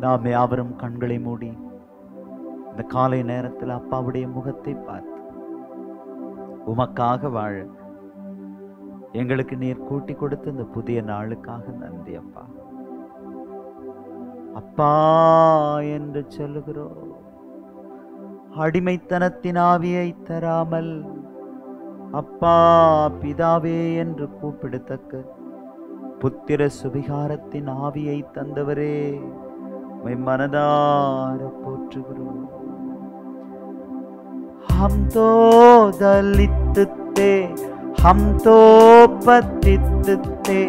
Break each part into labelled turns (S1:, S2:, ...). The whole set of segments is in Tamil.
S1: நாம் யாவரும் கண்களை மூடி இந்த காலை நேரத்தில் அப்பாவுடைய முகத்தை பார்த்து உமக்காக வாழ எங்களுக்கு நீர் கூட்டி கொடுத்த இந்த புதிய நாளுக்காக நன்றி அப்பா. அப்பா என்று சொல்லுகிறோம். அடிமைத்தனத்தின் ஆவியை தராமல் அப்பா பிதாவே என்று கூப்பிடத்தக்க புத்திர சுவிகாரத்தின் ஆவியை தந்தவரே உம்மை மனதார போற்றுகிறோம் हम तो दलित थे हम तो पतित थे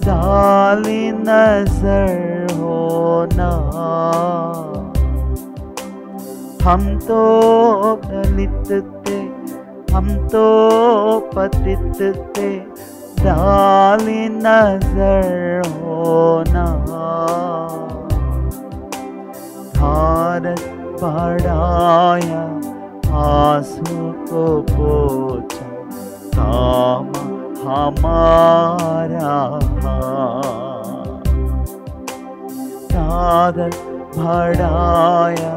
S1: डाली नजर होना हम तो दलित थे हम तो पतित थे डाली नज़र होना। भारत बढ़ाया, आँसू को पोछा, काम हमारा सादर बढ़ाया,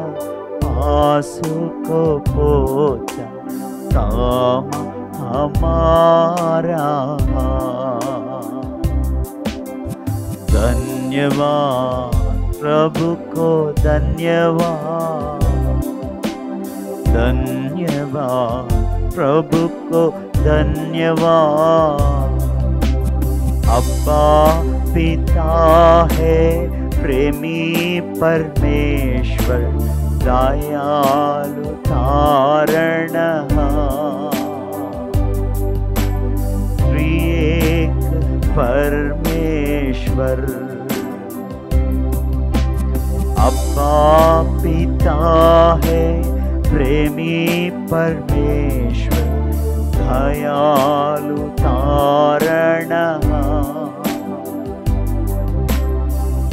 S1: आँसू को पोछा, काम हमारा धन्यवाद प्रभु को धन्यवाद। धन्यवाद प्रभु को धन्यवाद। अब्बा पिता है प्रेमी परमेश्वर दयालु तारण परमेश्वर। अब्बा पिता है प्रेमी परमेश्वर दयालु तारण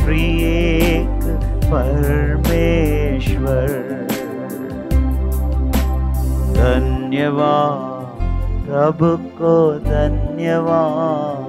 S1: प्रियेक परमेश्वर। धन्यवाद प्रभु को धन्यवाद।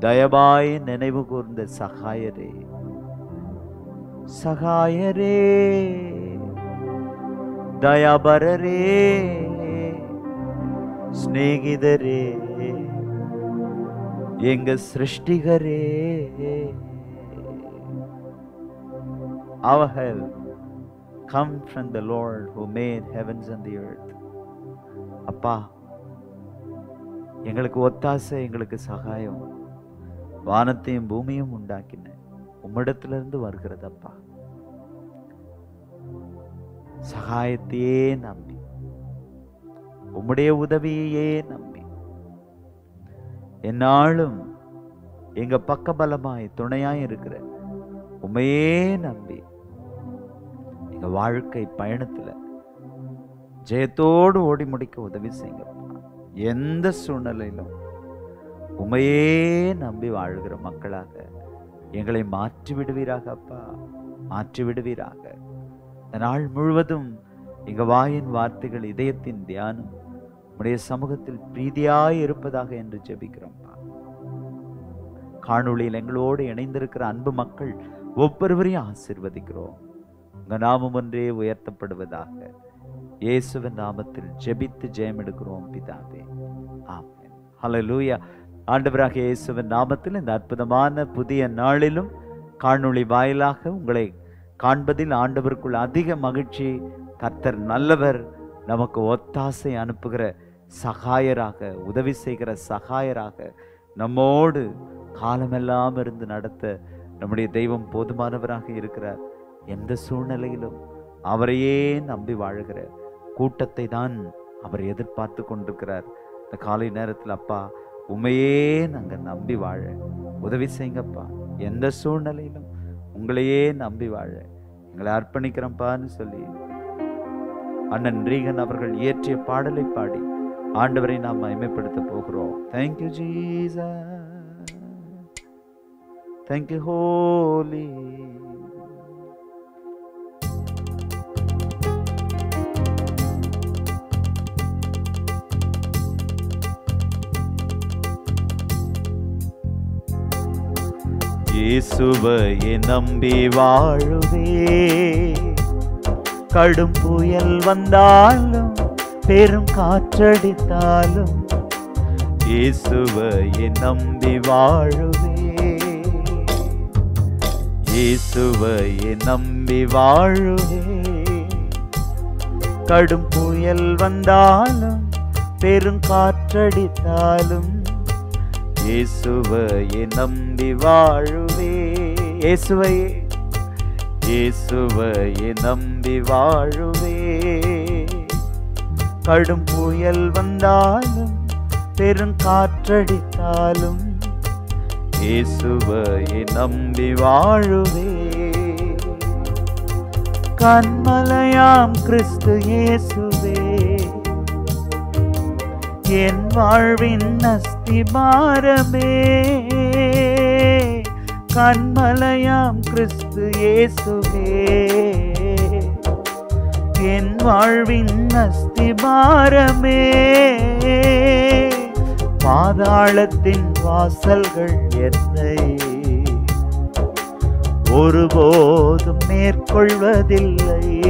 S1: தயவாய் நினைவு கூர்ந்த சகாயரே. சகாயரே. தயாபரரே. ஸ்நேகிதரே எங்க சிருஷ்டிகரே. Our help come from the Lord who made heavens and the அப்பா எங்களுக்கு ஒத்தாசை எங்களுக்கு சகாயம். வானத்தையும் பூமியும் உண்டாக்கின. உம்மிடத்திலிருந்து வருகிறதப்பா சகாயத்தையே நம்பி. உம்முடைய உதவியையே நம்பி. என்னாலும் எங்க பக்கபலமாய் துணையாய் இருக்கிற உமையே நம்பி. எங்க வாழ்க்கை பயணத்துல ஜெயத்தோடு ஓடி முடிக்க உதவி செய்யுங்க எந்த சூழ்நிலையிலும் உமையே நம்பி வாழ்கிற மக்களாக எங்களை மாற்றி விடுவீராக அப்பா மாற்றி விடுவீராக இந்த நாள் முழுவதும் எங்க வாயின் வார்த்தைகள் இதயத்தின் தியானம் உடைய சமூகத்தில் பிரீதியாய் இருப்பதாக என்று ஜெபிக்கிறோம்ப்பா காணொளியில் எங்களோடு இணைந்திருக்கிற அன்பு மக்கள் ஒவ்வொருவரையும் ஆசிர்வதிக்கிறோம். உங்க நாமம் ஒன்றே உயர்த்தப்படுவதாக இயேசுவின் நாமத்தில் ஜெபித்து ஜெயம் எடுக்கிறோம் பிதாவே. ஆல லூயா ஆண்டவராக இயேசுவின் நாமத்தில் இந்த அற்புதமான புதிய நாளிலும் காணொளி வாயிலாக உங்களை காண்பதில் ஆண்டவருக்குள் அதிக மகிழ்ச்சி கர்த்தர் நல்லவர் நமக்கு ஒத்தாசை அனுப்புகிற சகாயராக உதவி செய்கிற சகாயராக நம்மோடு காலமெல்லாம் இருந்து நடத்த நம்முடைய தெய்வம் போதுமானவராக இருக்கிறார் எந்த சூழ்நிலையிலும் அவரையே நம்பி வாழுகிற கூட்டத்தை தான் அவர் எதிர்பார்த்து கொண்டிருக்கிறார். இந்த காலை நேரத்தில் அப்பா உண்மையே நாங்கள் நம்பி வாழ. உதவி செய்யுங்கப்பா எந்த சூழ்நிலையிலும் உங்களையே நம்பி வாழ. எங்களை அர்ப்பணிக்கிறோம்ப்பான்னு சொல்லி. அண்ணன் ரீகன் அவர்கள் இயற்றிய பாடலை பாடி ஆண்டவரை நாம் மயமைப்படுத்த போகிறோம். தேங்க்யூ ஜீசா தேங்க்யூ ஹோலி இயேசுவையே நம்பி வாழுவே. கடும் புயல் வந்தாலும் பெரும் காற்றடித்தாலும் இயேசுவையே நம்பி வாழுவே. இயேசுவையே நம்பி வாழுவே. கடும் புயல் வந்தாலும் பெரும் காற்றடித்தாலும் இயேசுவையே நம்பி வாழு இயேசுவையே இயேசுவையே நம்பி வாழுவே. கடும் புயல் வந்தாலும் பெரும் காற்றடித்தாலும் இயேசுவையே நம்பி வாழுவே. கண்மலையாம் கிறிஸ்து இயேசுவே. என் வாழ்வின் அஸ்திபாரமே. கண்மலையாம் கிறிஸ்து இயேசுவே. என் வாழ்வின் அஸ்திபாரமே. பாதாளத்தின் வாசல்கள் என்னை ஒருபோதும் மேற்கொள்வதில்லை.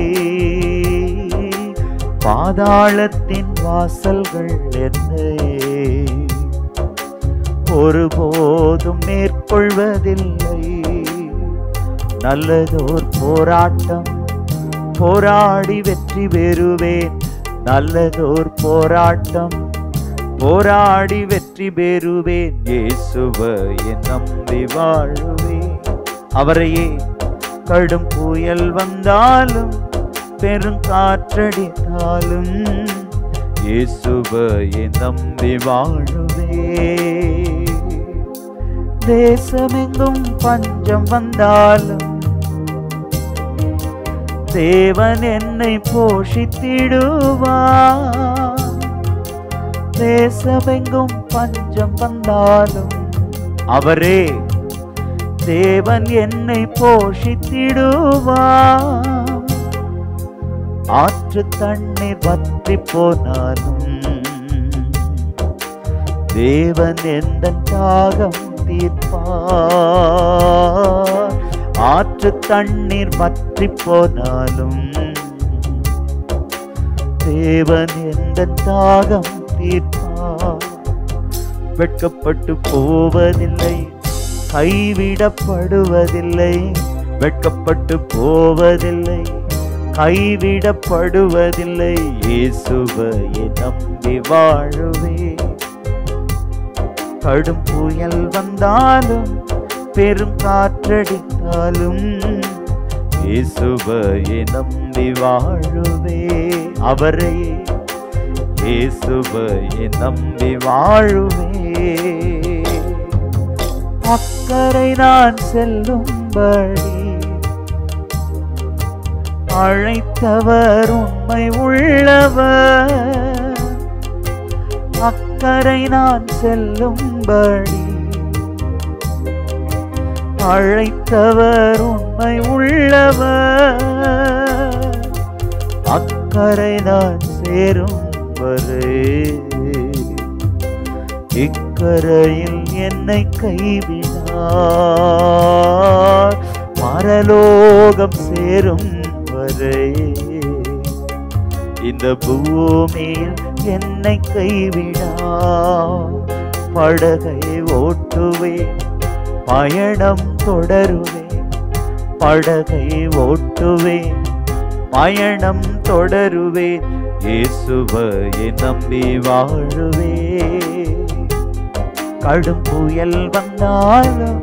S1: பாதாளத்தின் வாசல்கள் என்னை ஒருபோதும் மேற்கொள்வதில்லை. நல்லதோர் போராட்டம் போராடி வெற்றி பெறுவேன். நல்லதோர் போராட்டம் போராடி வெற்றி பெறுவேன். இயேசுவையை நம்பி வாழுவேன். அவரையே கடும் புயல் வந்தாலும் பெருங்காற்றடித்தாலும் இயேசுவையை நம்பி வாழுவேன். தேசமெங்கும் பஞ்சம் வந்தாலும் தேவன் என்னை போஷித்திடுவா தேசமெங்கும் பஞ்சம் வந்தாலும் அவரே தேவன் என்னை போஷித்திடுவா ஆற்று தண்ணீர் வற்றி போனாலும் தேவன் எந்த தாகம் தீர்ப்பார். ஆற்று தண்ணீர் வற்றி போனாலும் தேவன் எந்த தாகம் தீர்ப்பார். வெட்கப்பட்டு போவதில்லை கைவிடப்படுவதில்லை வெட்கப்பட்டு போவதில்லை கைவிடப்படுவதில்லை. இயேசுவையை நம்பி வாழுவே கடும் புயல் வந்தாலும் பெரும் காற்றடித்தாலும் இயேசுவையை நம்பி வாழுவே. அவரை இயேசுவையை நம்பி வாழுவே. அக்கறை நான் செல்லும்படி அழைத்தவர் உண்மை உள்ளவர். அக்கறை நான் செல்லும் செல்லும்படி அழைத்தவர் உண்மை உள்ளவர். அக்கறைதான் சேரும் வரை இக்கரையில் என்னை கைவினார் மரலோகம் சேரும் வரை இந்த பூமியில் என்னை கைவிடார். படகை ஓட்டுவேன் பயணம் தொடருவேன் படகை ஓட்டுவேன் பயணம் தொடருவேன் இயேசுவையை நம்பி வாழுவே. கடும் புயல் வந்தாலும்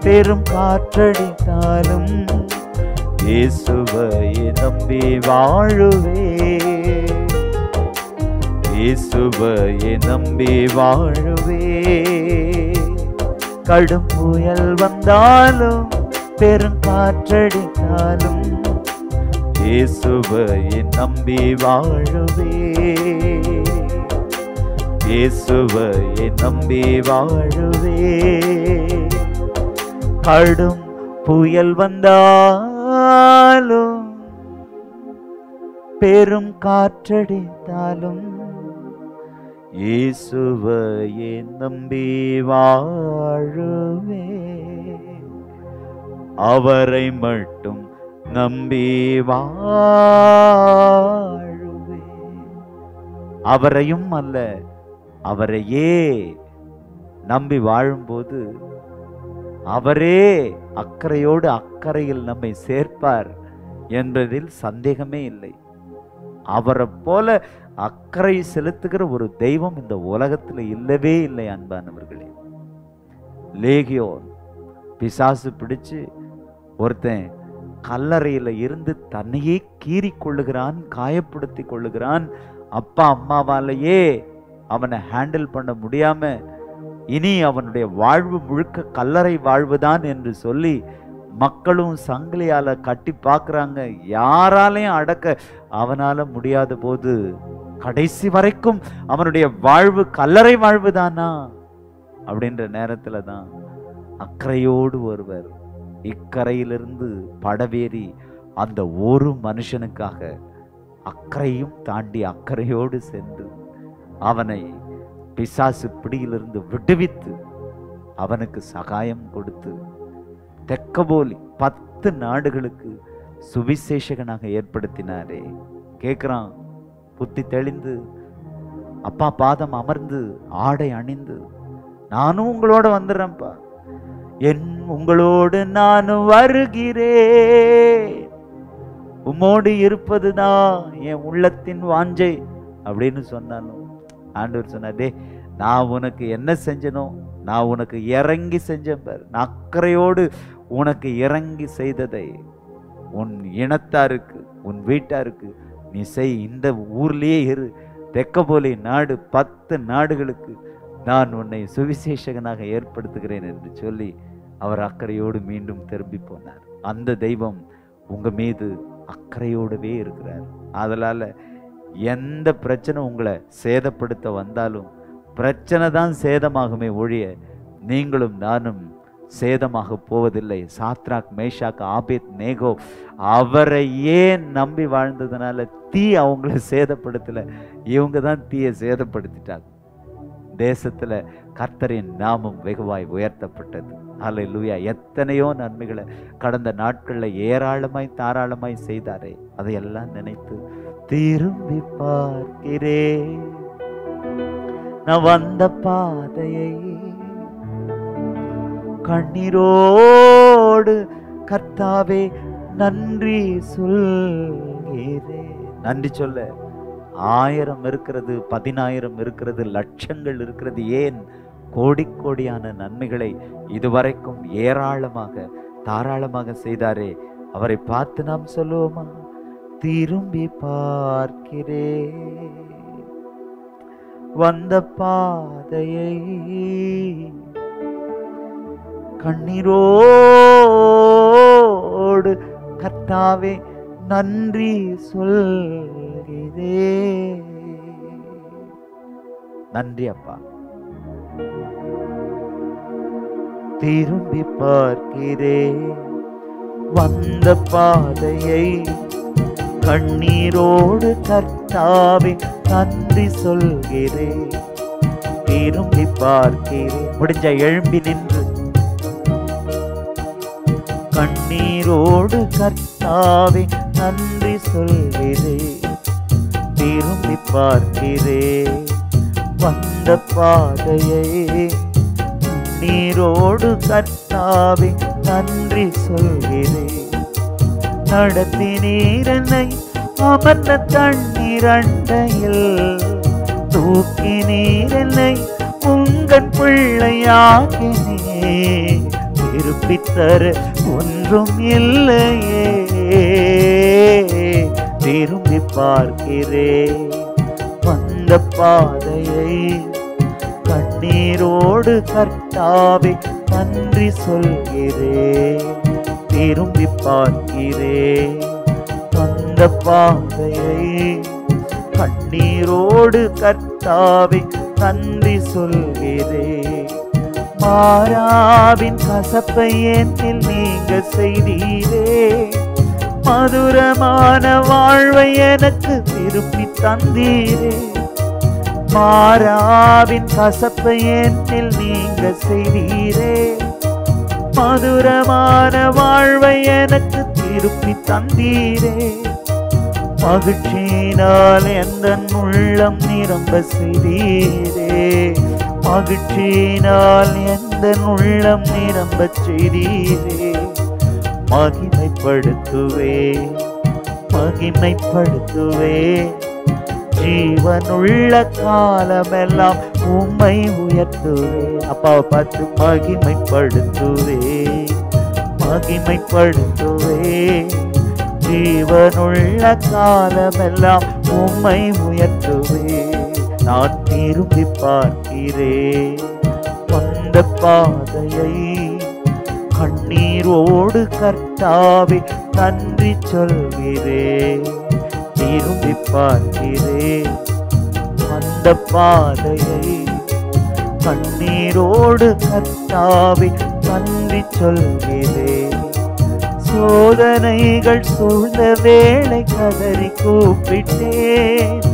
S1: பெரும் காற்றடித்தாலும் இயேசுவையை நம்பி வாழுவே. இயேசுவையே நம்பி வாழுவே. கடும் புயல் வந்தாலும் பெரும் காற்றடித்தாலும் இயேசுவையே நம்பி வாழுவே. இயேசுவையே நம்பி வாழுவே. கடும் புயல் வந்தாலும் பெரும் காற்றடித்தாலும் இயேசுவையே நம்பி வாழுவே? அவரை மட்டும் நம்பி வாழுவே. அவரையும் அல்ல அவரையே நம்பி வாழும்போது அவரே அக்கறையோடு அக்கறையில் நம்மை சேர்ப்பார் என்பதில் சந்தேகமே இல்லை. அவரை போல அக்கறை செலுத்துகிற ஒரு தெய்வம் இந்த உலகத்துல இல்லவே இல்லை அன்பானவர்களே. லேகியோ பிசாசு பிடிச்சு ஒருத்தன் கல்லறையில இருந்து தன்னையே கீறி கொள்ளுகிறான் காயப்படுத்தி கொள்ளுகிறான். அப்பா அம்மாவாலேயே அவனை ஹேண்டில் பண்ண முடியாம இனி அவனுடைய வாழ்வு முழுக்க கல்லறை வாழ்வுதான் என்று சொல்லி மக்களும் சங்கிலியால கட்டி பார்க்குறாங்க. யாராலையும் அடக்க அவனால முடியாத போது கடைசி வரைக்கும் அவனுடைய வாழ்வு கல்லறை வாழ்வு தானா அப்படின்ற நேரத்துல தான் அக்கறையோடு ஒருவர் இக்கரையிலிருந்து படவேறி அந்த ஒரு மனுஷனுக்காக அக்கறையும் தாண்டி அக்கறையோடு சென்று அவனை பிசாசு பிடியிலிருந்து விடுவித்து அவனுக்கு சகாயம் கொடுத்து தெக்கபோலி பத்து நாடுகளுக்கு சுவிசேஷகனாக ஏற்படுத்தினாரே. கேட்குறான் புத்தி தெளிந்து அப்பா பாதம் அமர்ந்து ஆடை அணிந்து நானும் உங்களோட வந்துடுறேன்ப்பா. என் உங்களோடு நான் வருகிறேன். உம்மோடு இருப்பதுதான் என் உள்ளத்தின் வாஞ்சை அப்படின்னு சொன்னாலும் ஆண்டவர் சொன்னார் நான் உனக்கு என்ன செஞ்சனோ நான் உனக்கு இறங்கி செஞ்சேன் பார். நான் அக்கறையோடு உனக்கு இறங்கி செய்ததை உன் இனத்தாருக்கு உன் வீட்டாருக்கு நீ செய் இந்த ஊர்லேயே இரு. தெக்கபோலி நாடு பத்து நாடுகளுக்கு நான் உன்னை சுவிசேஷகனாக ஏற்படுத்துகிறேன் என்று சொல்லி அவர் அக்கறையோடு மீண்டும் திரும்பி போனார். அந்த தெய்வம் உங்கள் மீது அக்கறையோடவே இருக்கிறார். அதனால் எந்த பிரச்சனை உங்களை சேதப்படுத்த வந்தாலும் பிரச்சனை தான் சேதமாகுமே ஒழிய நீங்களும் நானும் சேதமாக போவதில்லை. சாத்ராக் மேஷாக் ஆபேத் நேகோ அவரையே நம்பி வாழ்ந்ததுனால தீ அவங்கள சேதப்படுத்தலை? இவங்க தான் தீயை சேதப்படுத்திட்டாங்க. தேசத்தில் கர்த்தரின் நாமம் வெகுவாய் உயர்த்தப்பட்டது. அல்லேலூயா எத்தனையோ நன்மைகளை கடந்த நாட்களில் ஏராளமாய் தாராளமாய் செய்தாரே. அதையெல்லாம் நினைத்து திரும்பி பார்க்கிறேன். நான் வந்த பாதையை கண்ணீரோடு கர்த்தாவே நன்றி சொல்கிறேன். நன்றி சொல்ல. ஆயிரம் இருக்கிறது பதினாயிரம் இருக்கிறது லட்சங்கள் இருக்கிறது. ஏன்? கோடி கோடியான நன்மைகளை இதுவரைக்கும் ஏராளமாக தாராளமாக செய்தாரே. அவரை பார்த்து நாம் சொல்லுவோமா? திரும்பி பார்க்கிறே வந்த பாதையை கண்ணீரோடு கர்த்தாவே நன்றி சொல்கிறே நன்றி அப்பா. திரும்பி பார்க்கிறே. வந்த பாதையை கண்ணீரோடு கர்த்தாவே நன்றி சொல்கிறே. திரும்பி பார்க்கிறேன் முடிஞ்ச எழும்பி நின்று கண்ணீரோடு கர்த்தாவே நன்றி சொல்கிறே. திரும்பி பார்க்கிறே. வந்த பாதையை நீரோடு கர்த்தாவே நன்றி சொல்கிறே. நடத்தி நீரனை அமர்ந்த தண்ணீர் அண்டையில் தூக்கினீர் என்னை உங்கள் பிள்ளையாகினே திருப்பித்தர ஒன்றும் இல்லையே. திரும்பி பார்க்கிறேன் வந்த பாதையை கண்ணீரோடு கர்த்தாவை நன்றி சொல்கிறேன் திரும்பி பார்க்கிறேன் வந்த பாதையை கண்ணீரோடு கர்த்தாவை நன்றி சொல்கிறேன் பாராவின் கசப்பை ஏந்தில் நீங்க செய்தீரே. மதுரமான வாழ்வை எனக்கு திருப்பி தந்தீரே. மாறாவின் கசப்பை ஏந்தில் நீங்க செய்தீரே. மதுரமான வாழ்வை எனக்கு திருப்பி தந்தீரே. மகிழ்ச்சியினால் எந்த உள்ளம் நிரம்ப செய்தீரே. மகிழ்ச்சியினால் எந்த உள்ளம் நிரம்ப செய்தீரே. மகிமைப்படுத்துவே மகிமைப்படுத்துவே. ஜீவனுள்ள காலமெல்லாம் உம்மை உயர்த்துவே. அப்பாவை பார்த்து மகிமைப்படுத்துவே மகிமைப்படுத்துவே. ஜீவனுள்ள காலமெல்லாம் உம்மை உயர்த்துவே. நான் திரும்பி பார்க்கிறேன் வந்த பாதையை கண்ணீரோடு கர்த்தாவே நன்றி சொல்கிறேன் திரும்பி பார்க்கிறேன் வந்த பாதையை கண்ணீரோடு கர்த்தாவே நன்றி சொல்கிறேன் சோதனைகள் சூழ்ந்த வேளை கதறி கூப்பிட்டேன்.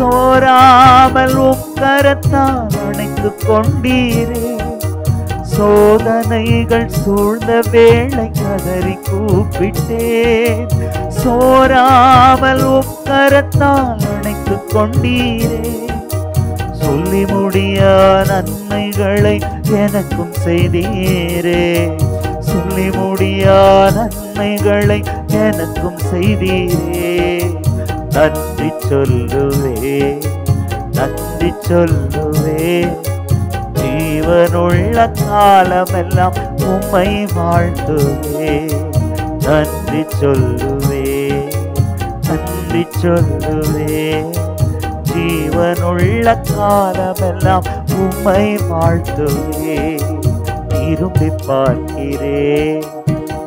S1: சோராமல் உக்கரத்தால் அணைத்து கொண்டீரே. சோதனைகள் சூழ்ந்த வேளை கதறி கூப்பிட்டேன். சோராமல் உக்கரத்தால் அணைத்து கொண்டீரே. சொல்லி முடிய நன்மைகளை எனக்கும் செய்தீரே. சொல்லி முடியா நன்மைகளை எனக்கும் செய்தீரே. நன்றி சொல்லுவே நன்றி சொல்லுவே ஜீவனுள்ள காலமெல்லாம் உம்மை வாழ்த்துவே. நன்றி சொல்லுவே நன்றி சொல்லுவே ஜீவனுள்ள காலமெல்லாம் உம்மை வாழ்த்துவே. திரும்பி பார்க்கிறேன்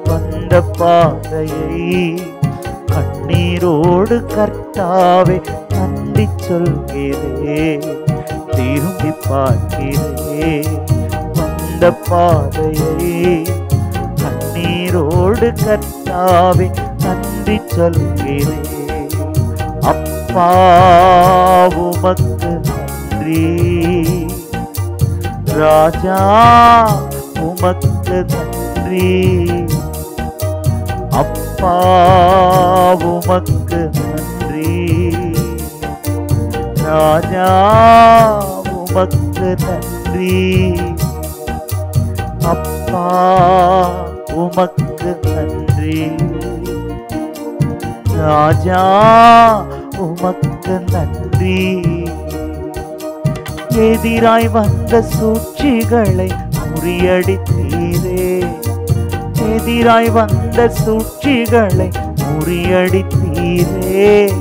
S1: வந்த பாதையை உயிரோடு கர்த்தாவே நன்றி சொல்கிறே. திரும்பி பார்க்கிறே. வந்த பாதையை கண்ணீரோடு கர்த்தாவே நன்றி சொல்கிறே. அப்பா உமக்கு நன்றி. ராஜா உமக்கு நன்றி. அப்பா உமக்கு நன்றி. ராஜா உமக்கு நன்றி. அப்பா உமக்கு நன்றி. ராஜா உமக்கு நன்றி. எதிராய் வந்த சூழ்ச்சிகளை முறியடித்தீரே. எதிராய் வந்த சூழ்ச்சிகளை முறியடித்தீரே?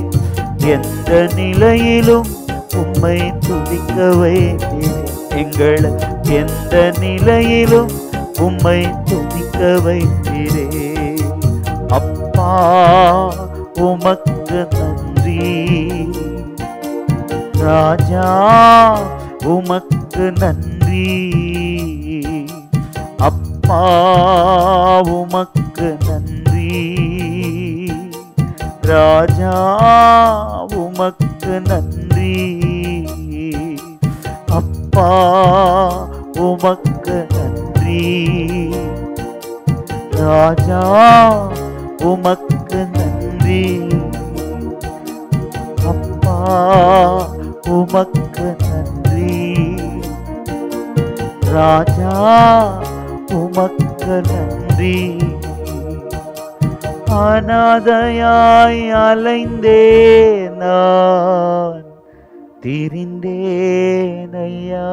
S1: எந்த நிலையிலும் உம்மை துதிக்க வைத்தீரே எங்களை எந்த நிலையிலும் உம்மை துதிக்க வைத்தீரே அப்பா உமக்கு நன்றி. ராஜா உமக்கு நன்றி. அப்பா உமக்கு நன்றி ராஜா உமக்கு நன்றி அப்பா உமக்கு நன்றி ராஜா உமக்கு நன்றி அப்பா உமக்கு நன்றி ராஜா உமக்கு நன்றி அனாதையாய் அலைந்தே நான். திரிந்தேன் ஐயா.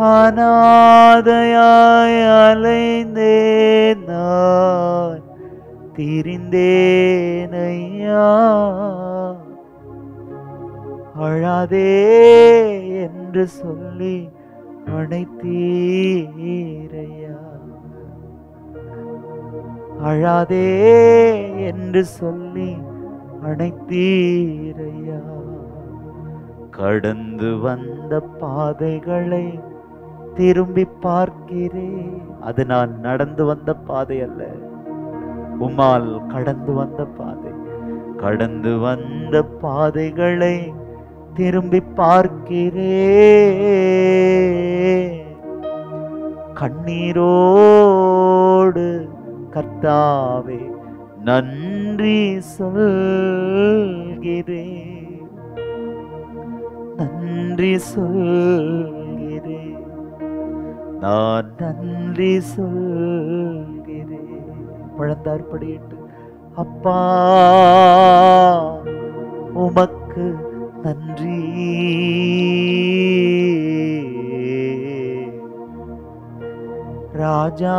S1: அனாதையாய் அலைந்தேன் நான். திரிந்தேன் ஐயா. அழாதே என்று சொல்லி அணைத்தீரையா அழாதே என்று சொல்லி அணைத்தீரையா. கடந்து வந்த பாதைகளை திரும்பி பார்க்கிறேன் அது நான் நடந்து வந்த பாதை அல்ல. உமால் கடந்து வந்த பாதை. கடந்து வந்த பாதைகளை திரும்பி பார்க்கிறே. கண்ணீரோடு கர்த்தாவே நன்றி சொல்கிறேன் நன்றி சொல்கிறேன் நான் நன்றி சொல்கிறேன் பழந்தார்படியிட்டு அப்பா உமக்கு நன்றி. ராஜா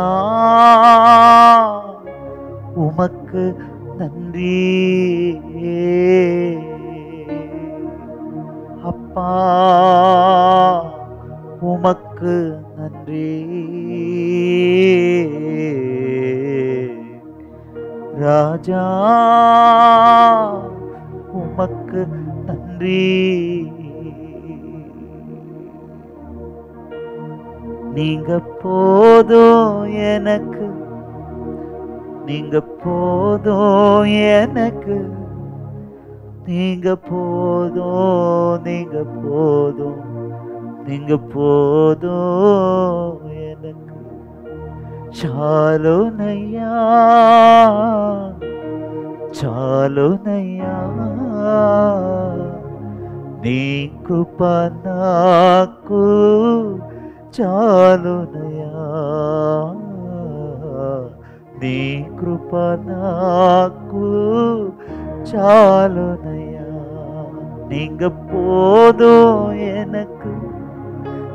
S1: உமக்கு நன்றி. அப்பா உமக்கு நன்றி. ராஜா உமக்கு நன்றி. நீங்க போதும் எனக்கு நீங்க போதும் எனக்கு நீங்க போதும் நீங்க போதும் நீங்க போதும் எனக்கு చాలునయ్యా చాలునయ్యా నీ కృప నాకు చాలునయ్యా నీ కృప నాకు చాలునయ్యా நீங்க போதும் எனக்கு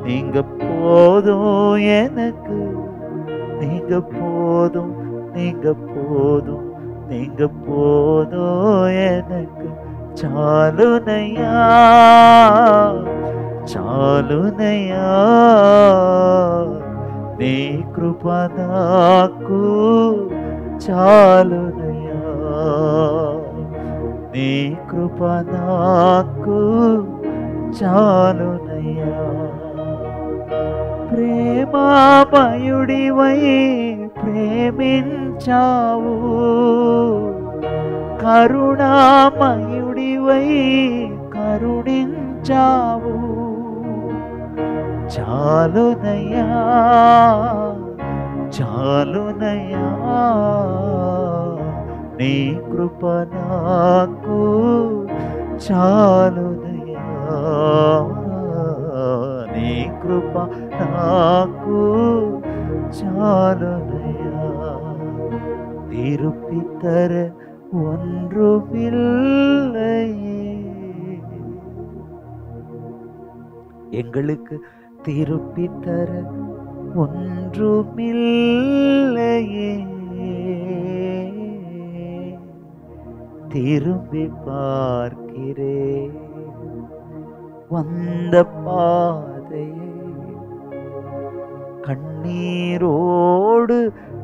S1: நீங்க போதும் எனக்கு நீங்க போதும் நீங்க போதும் நீங்க போதும் எனக்கு చాలునయ్యా చాలునయ్యా. నీ కృప నాకు చాలునయ్యా. నీ కృప నాకు చాలునయ్యా. ప్రేమామయుడివై ప్రేమించావు. కరుణామయుడివై కరుణించావు. చాలునయ్యా చాలునయ్యా నీ కృప నాకు చాలునయ్యా నీ కృప నాకు చాలునయ్యా திருப்பி தர ஒன்றுமில்லையே எங்களுக்கு திருப்பி தர ஒன்றுமில்லையே. திரும்பி பார்க்கிறேன் வந்த பாதையை. கண்ணீரோடு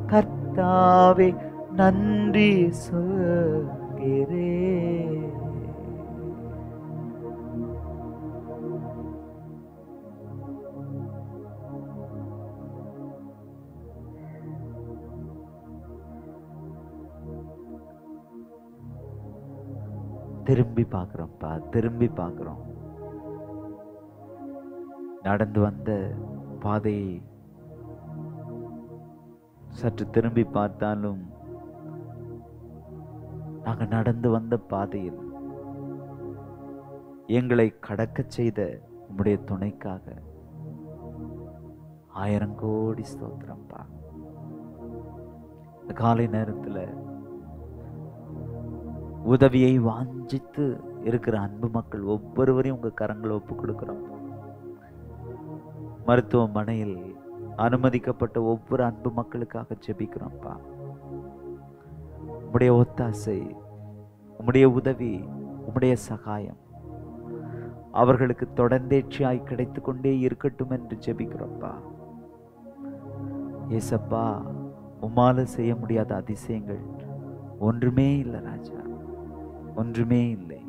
S1: கர்த்தாவே நன்றி சொல்கிறேன். திரும்பி பார்க்குறோம்ப்பா திரும்பி பார்க்குறோம். நடந்து வந்த பாதையை சற்று திரும்பி பார்த்தாலும் நாங்கள் நடந்து வந்த பாதையில் எங்களை கடக்கச் செய்த உம்முடைய துணைக்காக ஆயிரம் கோடி ஸ்தோத்திரம்ப்பா. காலை நேரத்தில் உதவியை வாஞ்சித்து இருக்கிற அன்பு மக்கள் ஒவ்வொருவரையும் உங்க கரங்களை ஒப்பு கொடுக்கிறோம். மருத்துவமனையில் அனுமதிக்கப்பட்ட ஒவ்வொரு அன்பு மக்களுக்காக ஜெபிக்கிறோம்ப்பா. உம்முடைய ஒத்தாசை உம்முடைய உதவி உம்முடைய சகாயம் அவர்களுக்கு தொடர்ந்தேட்சியாய் கிடைத்து கொண்டே இருக்கட்டும் என்று ஜெபிக்கிறோம்ப்பா. ஏசப்பா உம்மால செய்ய முடியாத அதிசயங்கள் ஒன்றுமே இல்லை ராஜா. ஒன்றுமே இல்லை.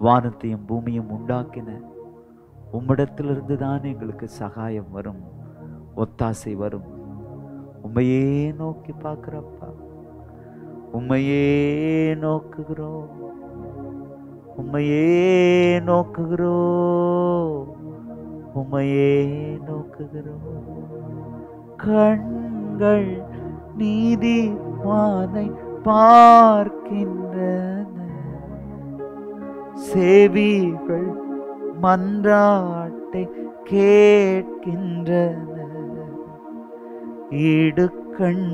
S1: வானத்தையும் பூமியும் உண்டாக்கின உம்மிடத்திலிருந்து தான் எங்களுக்கு சகாயம் வரும் ஒத்தாசை வரும். உண்மையே நோக்கி பார்க்குறப்பா. உண்மையே நோக்குகிறோம். உண்மையே நோக்குகிறோம். உம்மையே நோக்குகிறோம். கண்கள் நீதி நீதிமானை பார்க்கின்ற செவிகள் மன்றாட்டை கேட்கின்றன. இடுக்கண்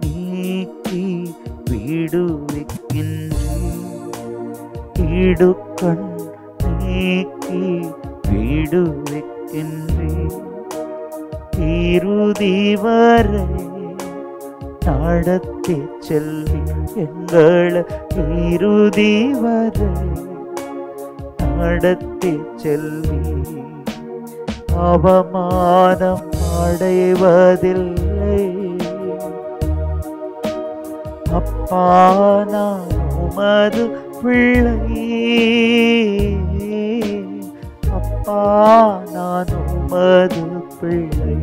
S1: நீக்கி விடுவிக்கின்றே. இடுக்கண் நீக்கி விடுவிக்கின்றே. இறுதி வரை நடத்தி செல்வி எங்கள் இறுதி வரை நடத்தி செல்வி அவமானம் அடைவதில்லை அப்பா நான் உமது பிள்ளை அப்பா நான் உமது பிள்ளை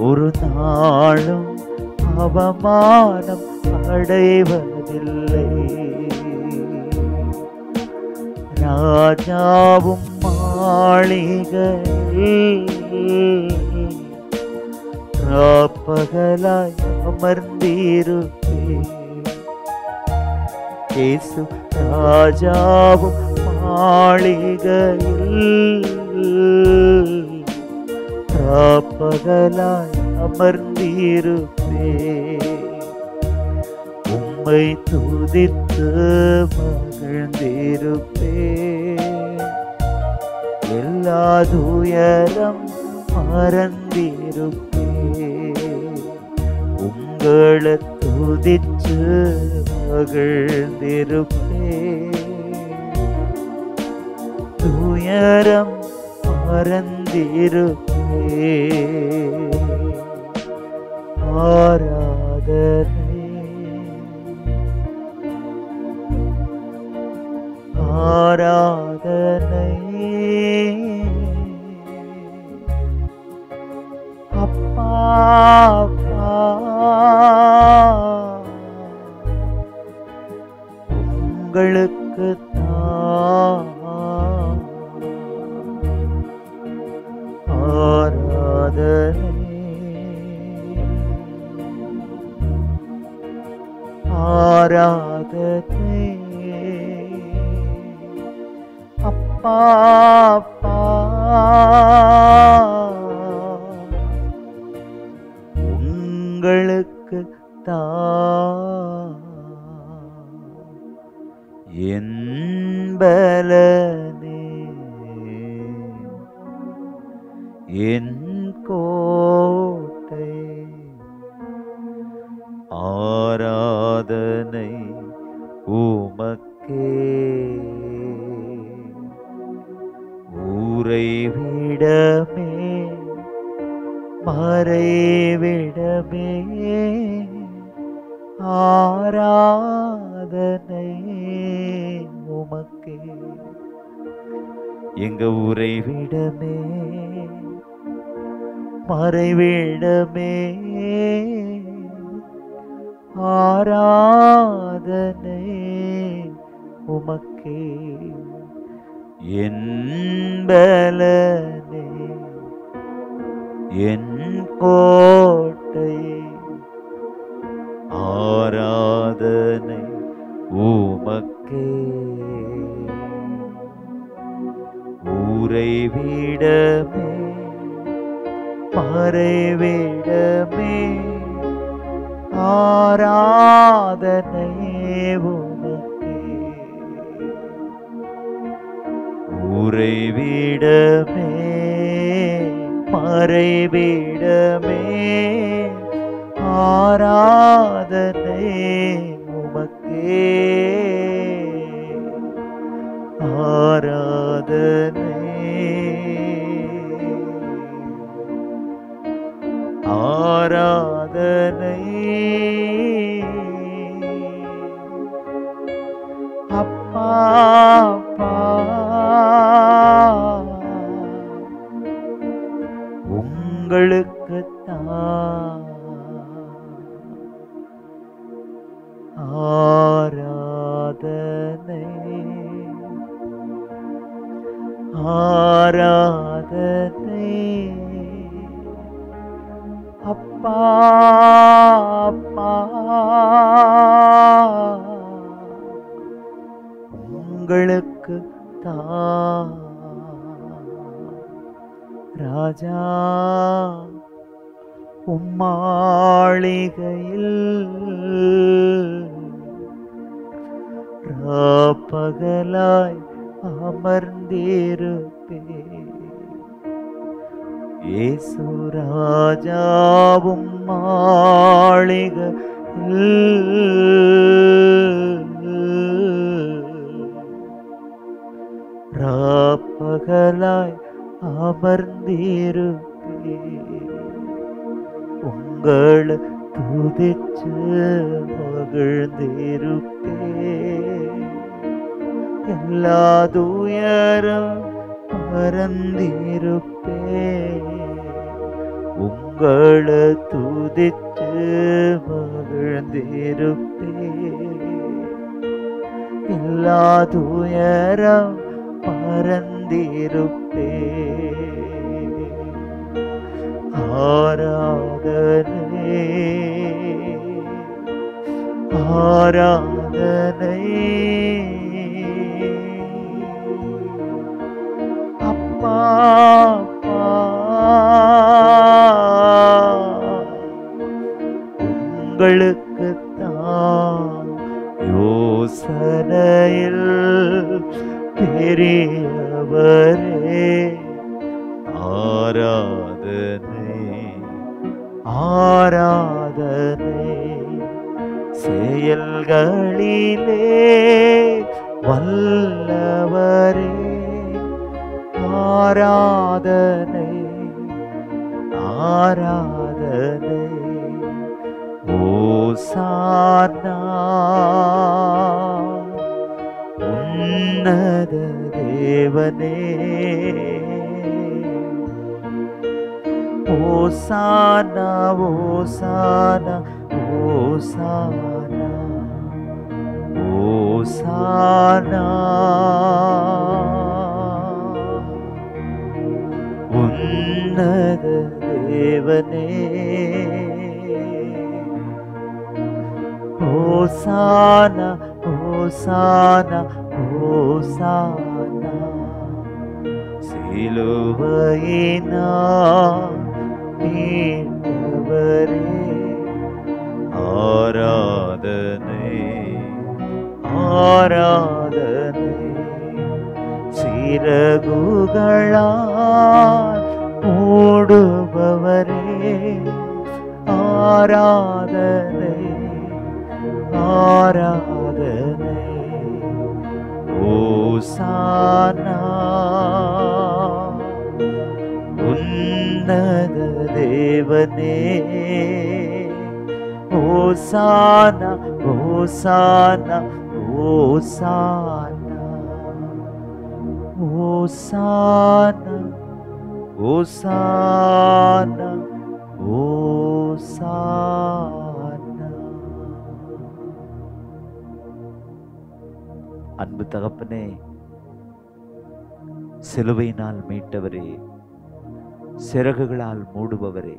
S1: ஒரு நாளும் அவமானம் அடைவதில்லை ராஜாவும் மாளிகையில் ராப்பகலாய் அமர்ந்திருப்பே இயேசு ராஜாவும் மாளிகையில் ராப்பகலாய் அமர்ந்திருப்பே உம்மை துதித்து எழுந்திருப்பே எல்லா துயரம் மறந்திருப்பே உங்களை துதிச்சு மகிழ்ந்திருப்பே துயரம் மறந்திருப்பே ஆராதனை ஆராதனை அப்பா. உங்களுக்கு தான் ஆராதனை. ஆராதனை. அப்பா உங்களுக்கு தான் என் என் கோட்டை. ஆராதனை உமக்கே. உறைவிடமே மறைவிடமே ஆராதனை உமக்கே. எங்க உறைவிடமே மறைவிடமே ஆராதனை உமக்கே. என்பலனே என் கோட்டை ஆராதனை உமக்கே. ஊரை விடமே மறைவிடமே ஆராதனை உறைவிடமே மறைவிடமே ஆராதனை உமக்கே. ஆராதனை. ஆராதனை. அப்பா ஓசானா ஓசானா ஓசானா ஓசானா உன்னத தேவனே ஓசானா ஓசானா ஓசானா சிலுவையினா மீட்பவரே ஆராதனை ஆராதனை சிறகுகளால் மூடுபவரே. ஆராதனை ஆராதனை ஓசானா உன்னத தேவனே. ஓசானா ஓசானா ஓசானா. ஓசானா ஓசானா ஓசானா. அன்பு தகப்பனே சிலுவையினால் மீட்டவரே. சிறகுகளால் மூடுபவரே.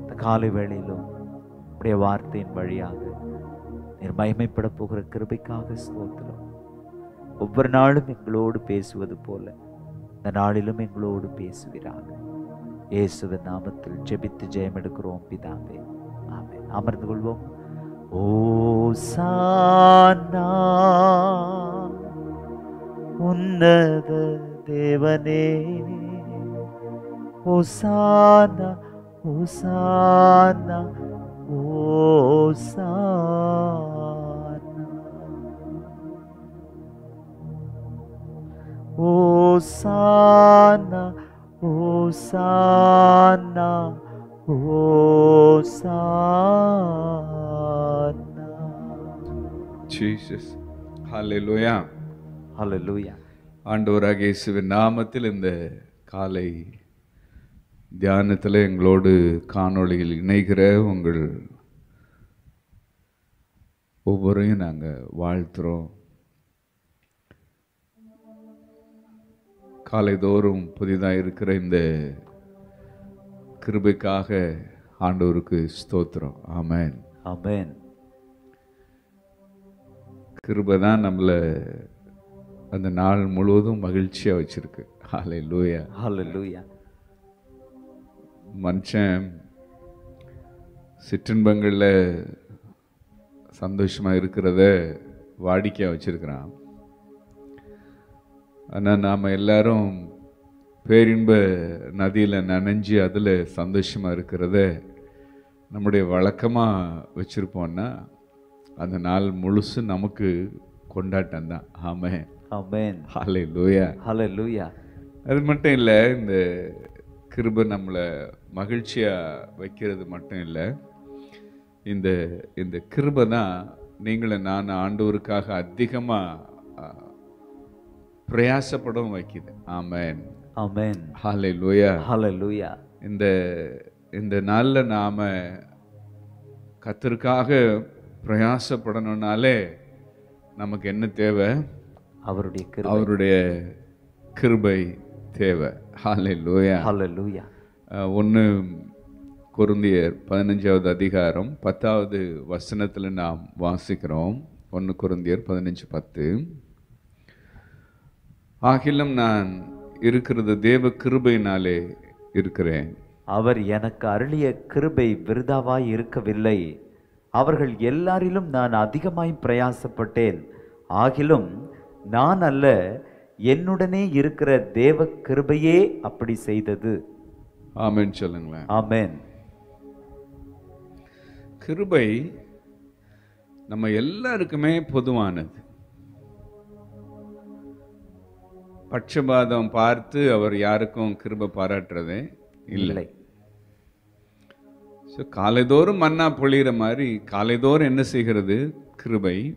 S1: இந்த காலை வேளையிலும் உடைய வார்த்தையின் வழியாக நீர் மயமைப்பட போகிற கிருபைக்காக ஸ்தோத்திரம். ஒவ்வொரு நாளும் எங்களோடு பேசுவது போல இந்த நாளிலும் எங்களோடு பேசுகிறாங்க இயேசுவின் நாமத்தில் ஜெபித்து ஜெயம் எடுக்கிறோம் பிதாவே. ஆமே அமர்ந்து கொள்வோம். ஓசானா உன்னத தேவனே. ஓசானா ஓசானா ஓசானா. ஓசானா ஓசானா ஓசானா.
S2: ஜீசஸ் ஹalleluya
S1: ஹalleluya
S2: ஆண்டவராக இயேசுவின் நாமத்தில் இந்த காலை தியானத்தில் எங்களோடு காணொளியில் இணைகிற உங்கள் ஒவ்வொருவரையும் நாங்கள் வாழ்த்துறோம். காலைதோறும் புதிதாக இருக்கிற இந்த கிருபைக்காக ஆண்டவருக்கு ஸ்தோத்திரம். ஆமென்.
S1: ஆமென்.
S2: கிருபை தான் நம்மளை அந்த நாள் முழுவதும் மகிழ்ச்சியாக வச்சிருக்கு. ஹாலை லூயா
S1: ஹalleluya.
S2: மனுஷன் சிற்றின்பங்களில் சந்தோஷமாக இருக்கிறத வாடிக்கையாக வச்சிருக்கிறான். ஆனால் நாம் எல்லாரும் பேரின்ப நதியில் நனைஞ்சு அதில் சந்தோஷமாக இருக்கிறத நம்முடைய வழக்கமாக வச்சுருப்போம்னா அந்த நாள் முழுசு நமக்கு கொண்டாட்டம் தான். ஆமாம்
S1: ஆமென்.
S2: ஹாலை லூயா
S1: ஹalleluya.
S2: அது மட்டும் இல்லை இந்த கிருபை நம்மளை மகிழ்ச்சியாக வைக்கிறது மட்டும் இல்லை. இந்த இந்த கிருபை தான் நீங்களை நான் ஆண்டவருக்காக அதிகமாக பிரயாசப்படவும் வைக்குது. ஆமென்.
S1: ஆமென்.
S2: ஹாலை லோயா
S1: ஹalleluya.
S2: இந்த இந்த நாளில் நாம் கத்தருக்காக பிரயாசப்படணும்னாலே நமக்கு என்ன தேவை?
S1: அவருடைய
S2: அவருடைய கிருபை. தேவை. ஹாலை லோயா
S1: ஹalleluya
S2: ஒன்று கொருந்தியர் பதினஞ்சாவது அதிகாரம் பத்தாவது வசனத்தில் நாம் வாசிக்கிறோம். ஒன்று கொருந்தியர் பதினஞ்சு பத்து. ஆகிலும் நான் இருக்கிறது தேவ கிருபையினாலே இருக்கிறேன்.
S1: அவர் எனக்கு அருளிய கிருபை விருதாவாய் இருக்கவில்லை. அவர்கள் எல்லாரிலும் நான் அதிகமாய் பிரயாசப்பட்டேன். ஆகிலும் நான் அல்ல என்னுடனே இருக்கிற தேவ கிருபையே அப்படி செய்தது.
S2: ஆமென் சொல்லுங்களேன்.
S1: ஆமென்.
S2: கிருபை நம்ம எல்லாருக்குமே பொதுவானது. பட்சபாதம் பார்த்து அவர் யாருக்கும் கிருபை பாராட்டுறதே இல்லை. ஸோ காலைதோறும் மன்னா பொழிகிற மாதிரி காலைதோறும் என்ன செய்கிறது? கிருபை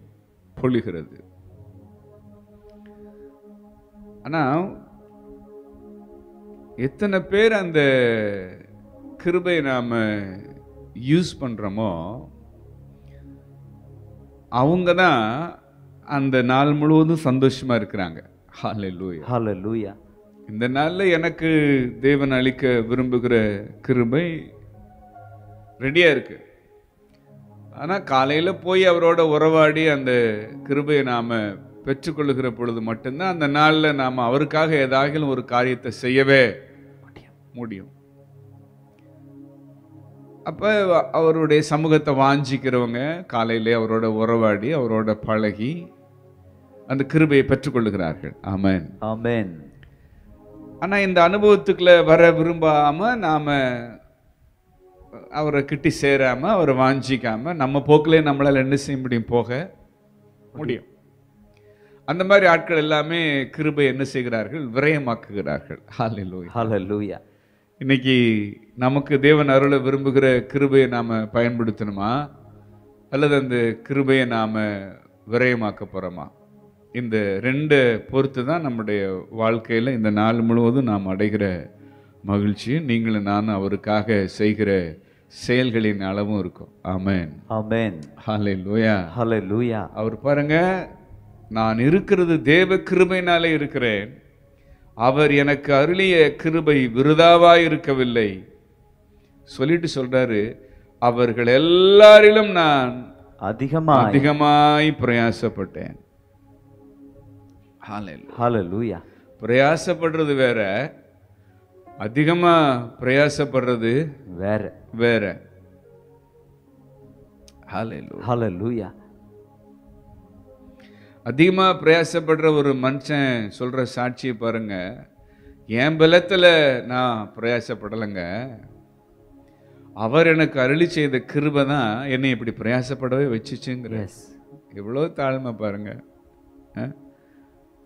S2: பொழிகிறது. ஆனால் எத்தனை பேர் அந்த கிருபை நாம் யூஸ் பண்ணுறோமோ அவங்க தான் அந்த நாள் முழுவதும் சந்தோஷமாக இருக்கிறாங்க. ஹalleluya.
S1: ஹalleluya
S2: இந்த நாளில் எனக்கு தேவன் அளிக்க விரும்புகிற கிருபை ரெடியாக இருக்கு. ஆனால் காலையில் போய் அவரோட உறவாடி அந்த கிருபையை நாம் பெற்றுக்கொள்ளுகிற பொழுது மட்டும்தான் அந்த நாளில் நாம் அவருக்காக ஏதாகிலும் ஒரு காரியத்தை செய்யவே முடியும். அப்போ அவருடைய சமூகத்தை வாஞ்சிக்கிறவங்க காலையிலே அவரோட உறவாடி அவரோட பழகி அந்த கிருபையை பெற்றுக்கொள்ளுகிறார்கள். ஆமென்.
S1: ஆமென்.
S2: ஆனா இந்த அனுபவத்துக்குள்ள வர விரும்பாம நாம அவரை கிட்டி சேராம அவரை வாஞ்சிக்காம நம்ம போக்கிலே நம்மளால என்ன செய்ய முடியும்? போக முடியும். அந்த மாதிரி ஆட்கள் எல்லாமே கிருபை என்ன செய்கிறார்கள்? விரயமாக்குகிறார்கள். ஹalleluya இன்னைக்கு நமக்கு தேவன் அருளை விரும்புகிற கிருபையை நாம பயன்படுத்தணுமா? அல்லது அந்த கிருபையை நாம விரயமாக்க போறோமா? இந்த ரெண்டு பொறுத்து தான் நம்முடைய வாழ்க்கையில இந்த நாள் முழுவதும் நாம் அடைகிற மகிழ்ச்சி. நீங்களும் நானும் அவருக்காக செய்கிற செயல்களின் அளவும் இருக்கும். ஆமென்
S1: ஆமென்
S2: ஹalleluya
S1: ஹalleluya
S2: அவர் பாருங்க நான் இருக்கிறது தேவ கிருபையினாலே இருக்கிறேன். அவர் எனக்கு அருளிய கிருபை விருதாவாய் இருக்கவில்லை சொல்லிட்டு சொல்றாரு அவர்கள் எல்லாரிலும் நான்
S1: அதிகமாய்
S2: அதிகமாய் பிரயாசப்பட்டேன். பிரயாசப்படுறது வேற அதிகமா பிரயாசப்படுறது
S1: வேற.
S2: வேற. Hallelujah.
S1: ஹalleluya
S2: அதிகமா பிரயாசப்படுற ஒரு மனுஷன் சொல்ற சாட்சியை பாருங்க. என் பலத்துல நான் பிரயாசப்படலைங்க. அவர் எனக்கு அருளி செய்த கிருபை தான் என்னை இப்படி பிரயாசப்படவே வச்சுச்சுங்கிற. எவ்வளோ தாழ்மை பாருங்க?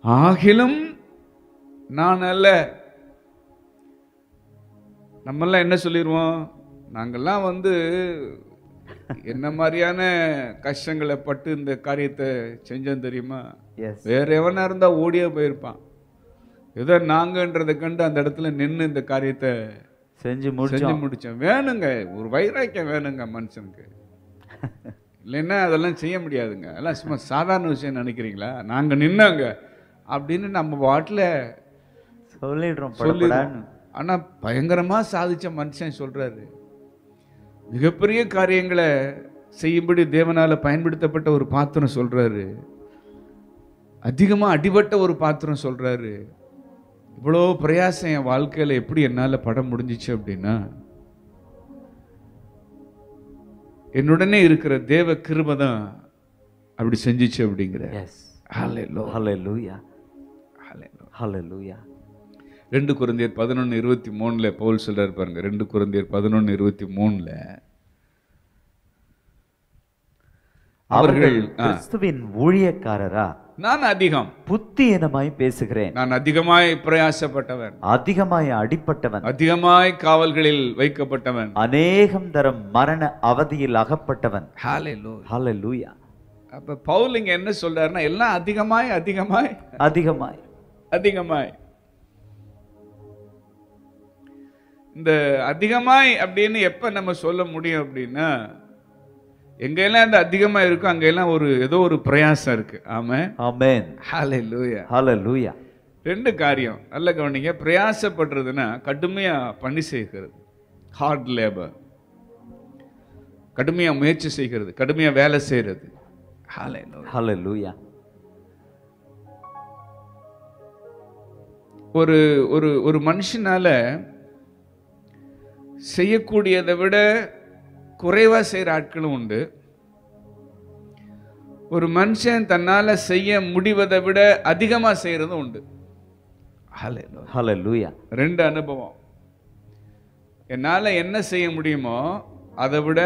S2: ஆகிலும் நான் அல்ல. நம்மெல்லாம் என்ன சொல்லிடுவோம் நாங்கெல்லாம் வந்து என்ன மாதிரியான கஷ்டங்களை பட்டு இந்த காரியத்தை செஞ்சோம் தெரியுமா? வேற எவனா இருந்தா ஓடியே போயிருப்பான். ஏதோ நாங்கன்றதை கண்டு அந்த இடத்துல நின்று இந்த காரியத்தை
S1: செஞ்சு
S2: செஞ்சு
S1: முடிச்சோம்.
S2: வேணுங்க ஒரு வைராக்கியம் வேணுங்க மனுஷனுக்கு. இல்லைன்னா அதெல்லாம் செய்ய முடியாதுங்க. அதெல்லாம் சும்மா சாதாரண விஷயம் நினைக்கிறீங்களா? நாங்க நின்னாங்க அப்படின்னு நம்ம பாட்டில்
S1: சொல்லிடுறோம்
S2: சொல்லிடுறோம்.
S1: படப்படான்னு.
S2: ஆனா பயங்கரமா சாதிச்ச மனுஷன் சொல்றாரு. மிகப்பெரிய காரியங்களை செய்யும்படி தேவனால பயன்படுத்தப்பட்ட ஒரு பாத்திரம் சொல்றாரு. அதிகமா அடிபட்ட ஒரு பாத்திரம் சொல்றாரு. இவ்வளோ பிரயாசம் என் வாழ்க்கையில எப்படி என்னால படம் முடிஞ்சிச்சு அப்படின்னா என்னுடனே இருக்கிற தேவ கிருபை தான் அப்படி செஞ்சிச்சு அப்படிங்கிற.
S1: Yes
S2: Hallelujah.
S1: ஹalleluya
S2: Hallelujah.
S1: ஹalleluya
S2: ரெண்டு குருந்தியர் பதினொன்று இருபத்தி மூணுல பவுல் சொல்றாரு பாருங்க. ரெண்டு குருந்தியர் பதினொன்று இருபத்தி மூணுல
S1: அவர்கள் கிறிஸ்துவின் ஊழியக்காரரா?
S2: நான் அதிகம்.
S1: புத்தியீனமாய் பேசுகிறேன்.
S2: நான் அதிகமாய் பிரயாசப்பட்டவன்.
S1: அதிகமாய் அடிப்பட்டவன்.
S2: அதிகமாய் காவல்களில் வைக்கப்பட்டவன்.
S1: அநேகம் தரம் மரண அவதியில் அகப்பட்டவன்.
S2: Hallelujah.
S1: ஹalleluya.
S2: அப்ப பவுல் இங்க என்ன சொல்றாருன்னா எல்லாம் அதிகமாய் அதிகமாய்.
S1: அதிகமாய்.
S2: அதிகமாய். இந்த அதிகமாய் அப்படின்னு எப்ப நம்ம சொல்ல முடியும் அப்படின்னா எங்கெல்லாம் இந்த அதிகமா இருக்கோ அங்கெல்லாம் ஒரு ஏதோ ஒரு பிரயாசம் இருக்கு. ஆமா
S1: ஆமென்.
S2: ஹalleluya.
S1: ஹalleluya.
S2: ரெண்டு காரியம் நல்ல கவனிங்க. பிரயாசப்படுறதுன்னா கடுமையா பணி செய்கிறது. ஹார்ட் லேபர் கடுமையா முயற்சி செய்கிறது. கடுமையா வேலை செய்யறது ஹalleluya.
S1: ஹalleluya.
S2: ஒரு ஒரு ஒரு மனுஷனால செய்யக்கூடியதை விட குறைவா செய்யற ஆட்களும் உண்டு. ஒரு மனுஷன் தன்னால செய்ய முடிவதை விட அதிகமா செய்யறதும் உண்டு. ரெண்டு அனுபவம். என்னால என்ன செய்ய முடியுமோ அதை விட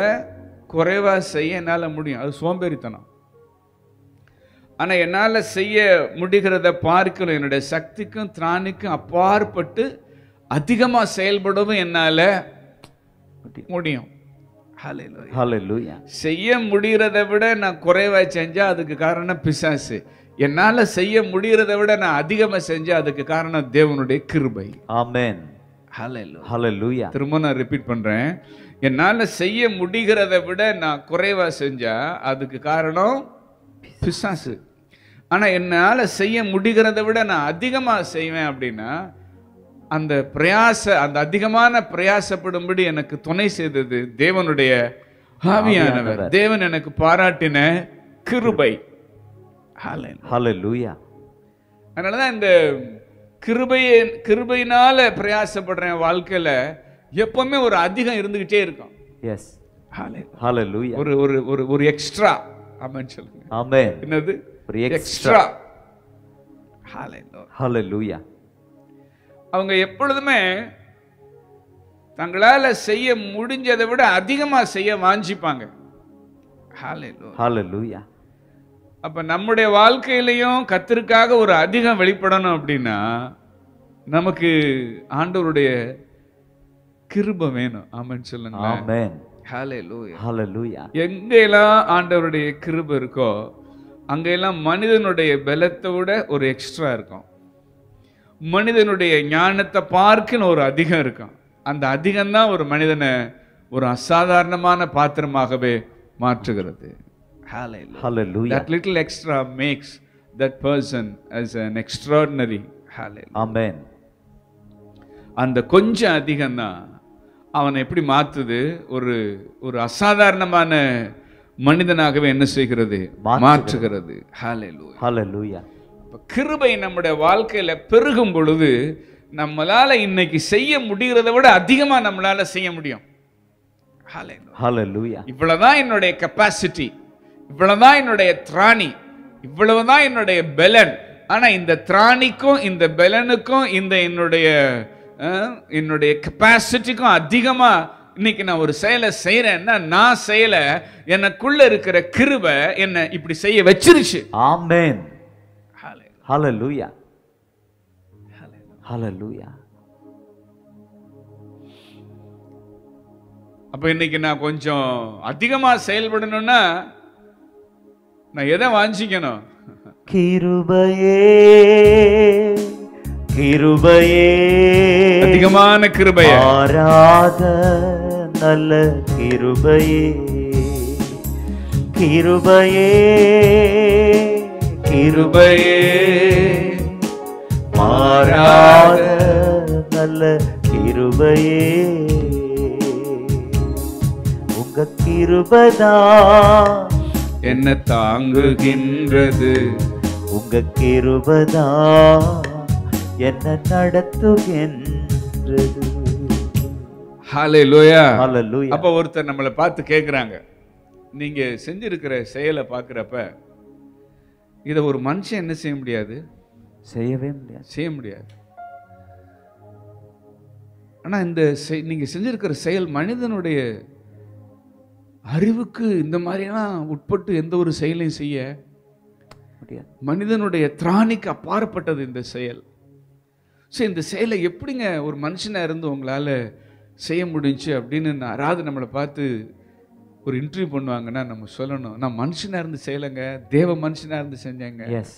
S2: குறைவா செய்ய என்னால முடியும். அது சோம்பேறித்தனம். ஆனா என்னால செய்ய முடிகிறத பார்க்கணும். என்னுடைய சக்திக்கும் திராணிக்கும் அப்பாற்பட்டு அதிகமா செயல்படவும் என்னால முடியும். செய்ய முடிகிறத விட நான் குறைவா செஞ்சா அதுக்கு காரணம் பிசாசு. என்னால செய்ய முடிகிறத விட நான் அதிகமா செஞ்சா அதுக்கு காரணம் தேவனுடைய கிருபை.
S1: ஆமென்.
S2: திரும்ப நான் ரிப்பீட் பண்றேன். என்னால செய்ய முடிகிறத விட நான் குறைவா செஞ்சா அதுக்கு காரணம் பிசாசு. ஆனா என்னால செய்ய முடிகிறத விட நான் அதிகமா செய்வேன் அப்படின்னா அந்த பிரயாச அந்த அதிகமான பிரயாசப்படும்படி எனக்கு துணை செய்தது தேவனுடைய ஆவியானவர். தேவன் எனக்கு பாராட்டின கிருபை. அதனாலதான் இந்த கிருபையை கிருபையினால பிரயாசப்படுறேன் வாழ்க்கையில எப்பவுமே ஒரு அதிகம் இருந்துகிட்டே இருக்கும்.
S1: எஸ்
S2: ஒரு ஒரு ஒரு ஒரு எக்ஸ்ட்ரா ஆமான்னு சொல்லுங்க.
S1: ஆமென்
S2: என்னது?
S1: ஒரு எக்ஸ்ட்ரா
S2: எக்ஸ்ட்ரா
S1: ஹalleluya
S2: அவங்க எப்பொழுதுமே தங்களால செய்ய முடிஞ்சதை விட அதிகமா செய்ய வாஞ்சிப்பாங்க. அப்ப நம்முடைய வாழ்க்கையிலையும் கத்திற்காக ஒரு அதிகம் வெளிப்படணும் அப்படின்னா நமக்கு ஆண்டவருடைய கிருபை வேணும். ஆமென்னு சொல்லுங்க எங்கெல்லாம் ஆண்டவருடைய கிருபை இருக்கோ அங்கெல்லாம் மனிதனுடைய பலத்தை விட ஒரு எக்ஸ்ட்ரா இருக்கும். மனிதனுடைய ஞானத்தை பார்க்கணும் ஒரு அதிகம் இருக்கும் அந்த அதிகம்தான் ஒரு மனிதனை ஒரு அசாதாரணமான பாத்திரமாகவே மாற்றுகிறது Hallelujah.
S1: Hallelujah
S2: That little extra makes that person as an extraordinary. Hallelujah.
S1: ஆமென்
S2: அந்த கொஞ்சம் அதிகம்தான் அவனை எப்படி மாத்துது ஒரு ஒரு அசாதாரணமான மனிதனாகவே என்ன செய்கிறது
S1: மாற்றுகிறது.
S2: மாற்றுகிறது Hallelujah. அப்ப கிருபை நம்முடைய வாழ்க்கையில பெருகும் பொழுது நம்மளால இன்னைக்கு செய்ய முடிகிறத விட அதிகமா நம்மளால செய்ய முடியும். இவ்வளவுதான் என்னுடைய கெப்பாசிட்டி இவ்வளவுதான் என்னுடைய திராணி. இவ்வளவுதான் என்னுடைய பெலன். ஆனா இந்த திராணிக்கும் இந்த பெலனுக்கும் இந்த என்னுடைய என்னுடைய கெப்பாசிட்டிக்கும் அதிகமா இன்னைக்கு நான் ஒரு செயலை செய்யறேன்னா நான் செய்யல எனக்குள்ள இருக்கிற கிருபை என்ன இப்படி செய்ய வச்சிருச்சு.
S1: ஆமென் ஹalleluya ஹalleluya
S2: அப்ப இன்னைக்கு நான் கொஞ்சம் அதிகமா செயல்படணும்னா நான் எதை வாஞ்சிக்கணும்?
S1: கிருபையே கிருபையே.
S2: அதிகமான கிருபைய.
S1: மாறாத நல்ல கிருபையே கிருபையே. கிருபையே. மாறாத நல்ல கிருபையே. உங்க கிருபதா
S2: என்ன தாங்குகின்றது?
S1: உங்க கிருபதா என்ன நடத்துகின்றது?
S2: அப்ப ஒருத்தர் நம்மளை பார்த்து கேக்குறாங்க. நீங்க செஞ்சிருக்கிற செயலை பார்க்குறப்ப இதை ஒரு மனுஷன் என்ன செய்ய முடியாது?
S1: செய்யவே முடியாது.
S2: செய்ய முடியாது. ஆனா இந்த செய்- நீங்க செஞ்சிருக்கிற செயல் மனிதனுடைய அறிவுக்கு இந்த மாதிரியெல்லாம் உட்பட்டு எந்த ஒரு செயலையும் செய்ய
S1: முடியாது.
S2: மனிதனுடைய திராணிக்கு அப்பாற்பட்டது இந்த செயல். சரி இந்த செயலை எப்படிங்க ஒரு மனுஷனா இருந்து உங்களால செய்ய முடிஞ்சுச்சு அப்படின்னு நான் யாராவது நம்மளை பார்த்து ஒரு இன்டர்வியூ பண்ணுவாங்கன்னா நம்ம சொல்லணும் நான் மனுஷனா இருந்து செய்யலைங்க தேவ மனுஷனா இருந்து செஞ்சேங்க.
S1: எஸ்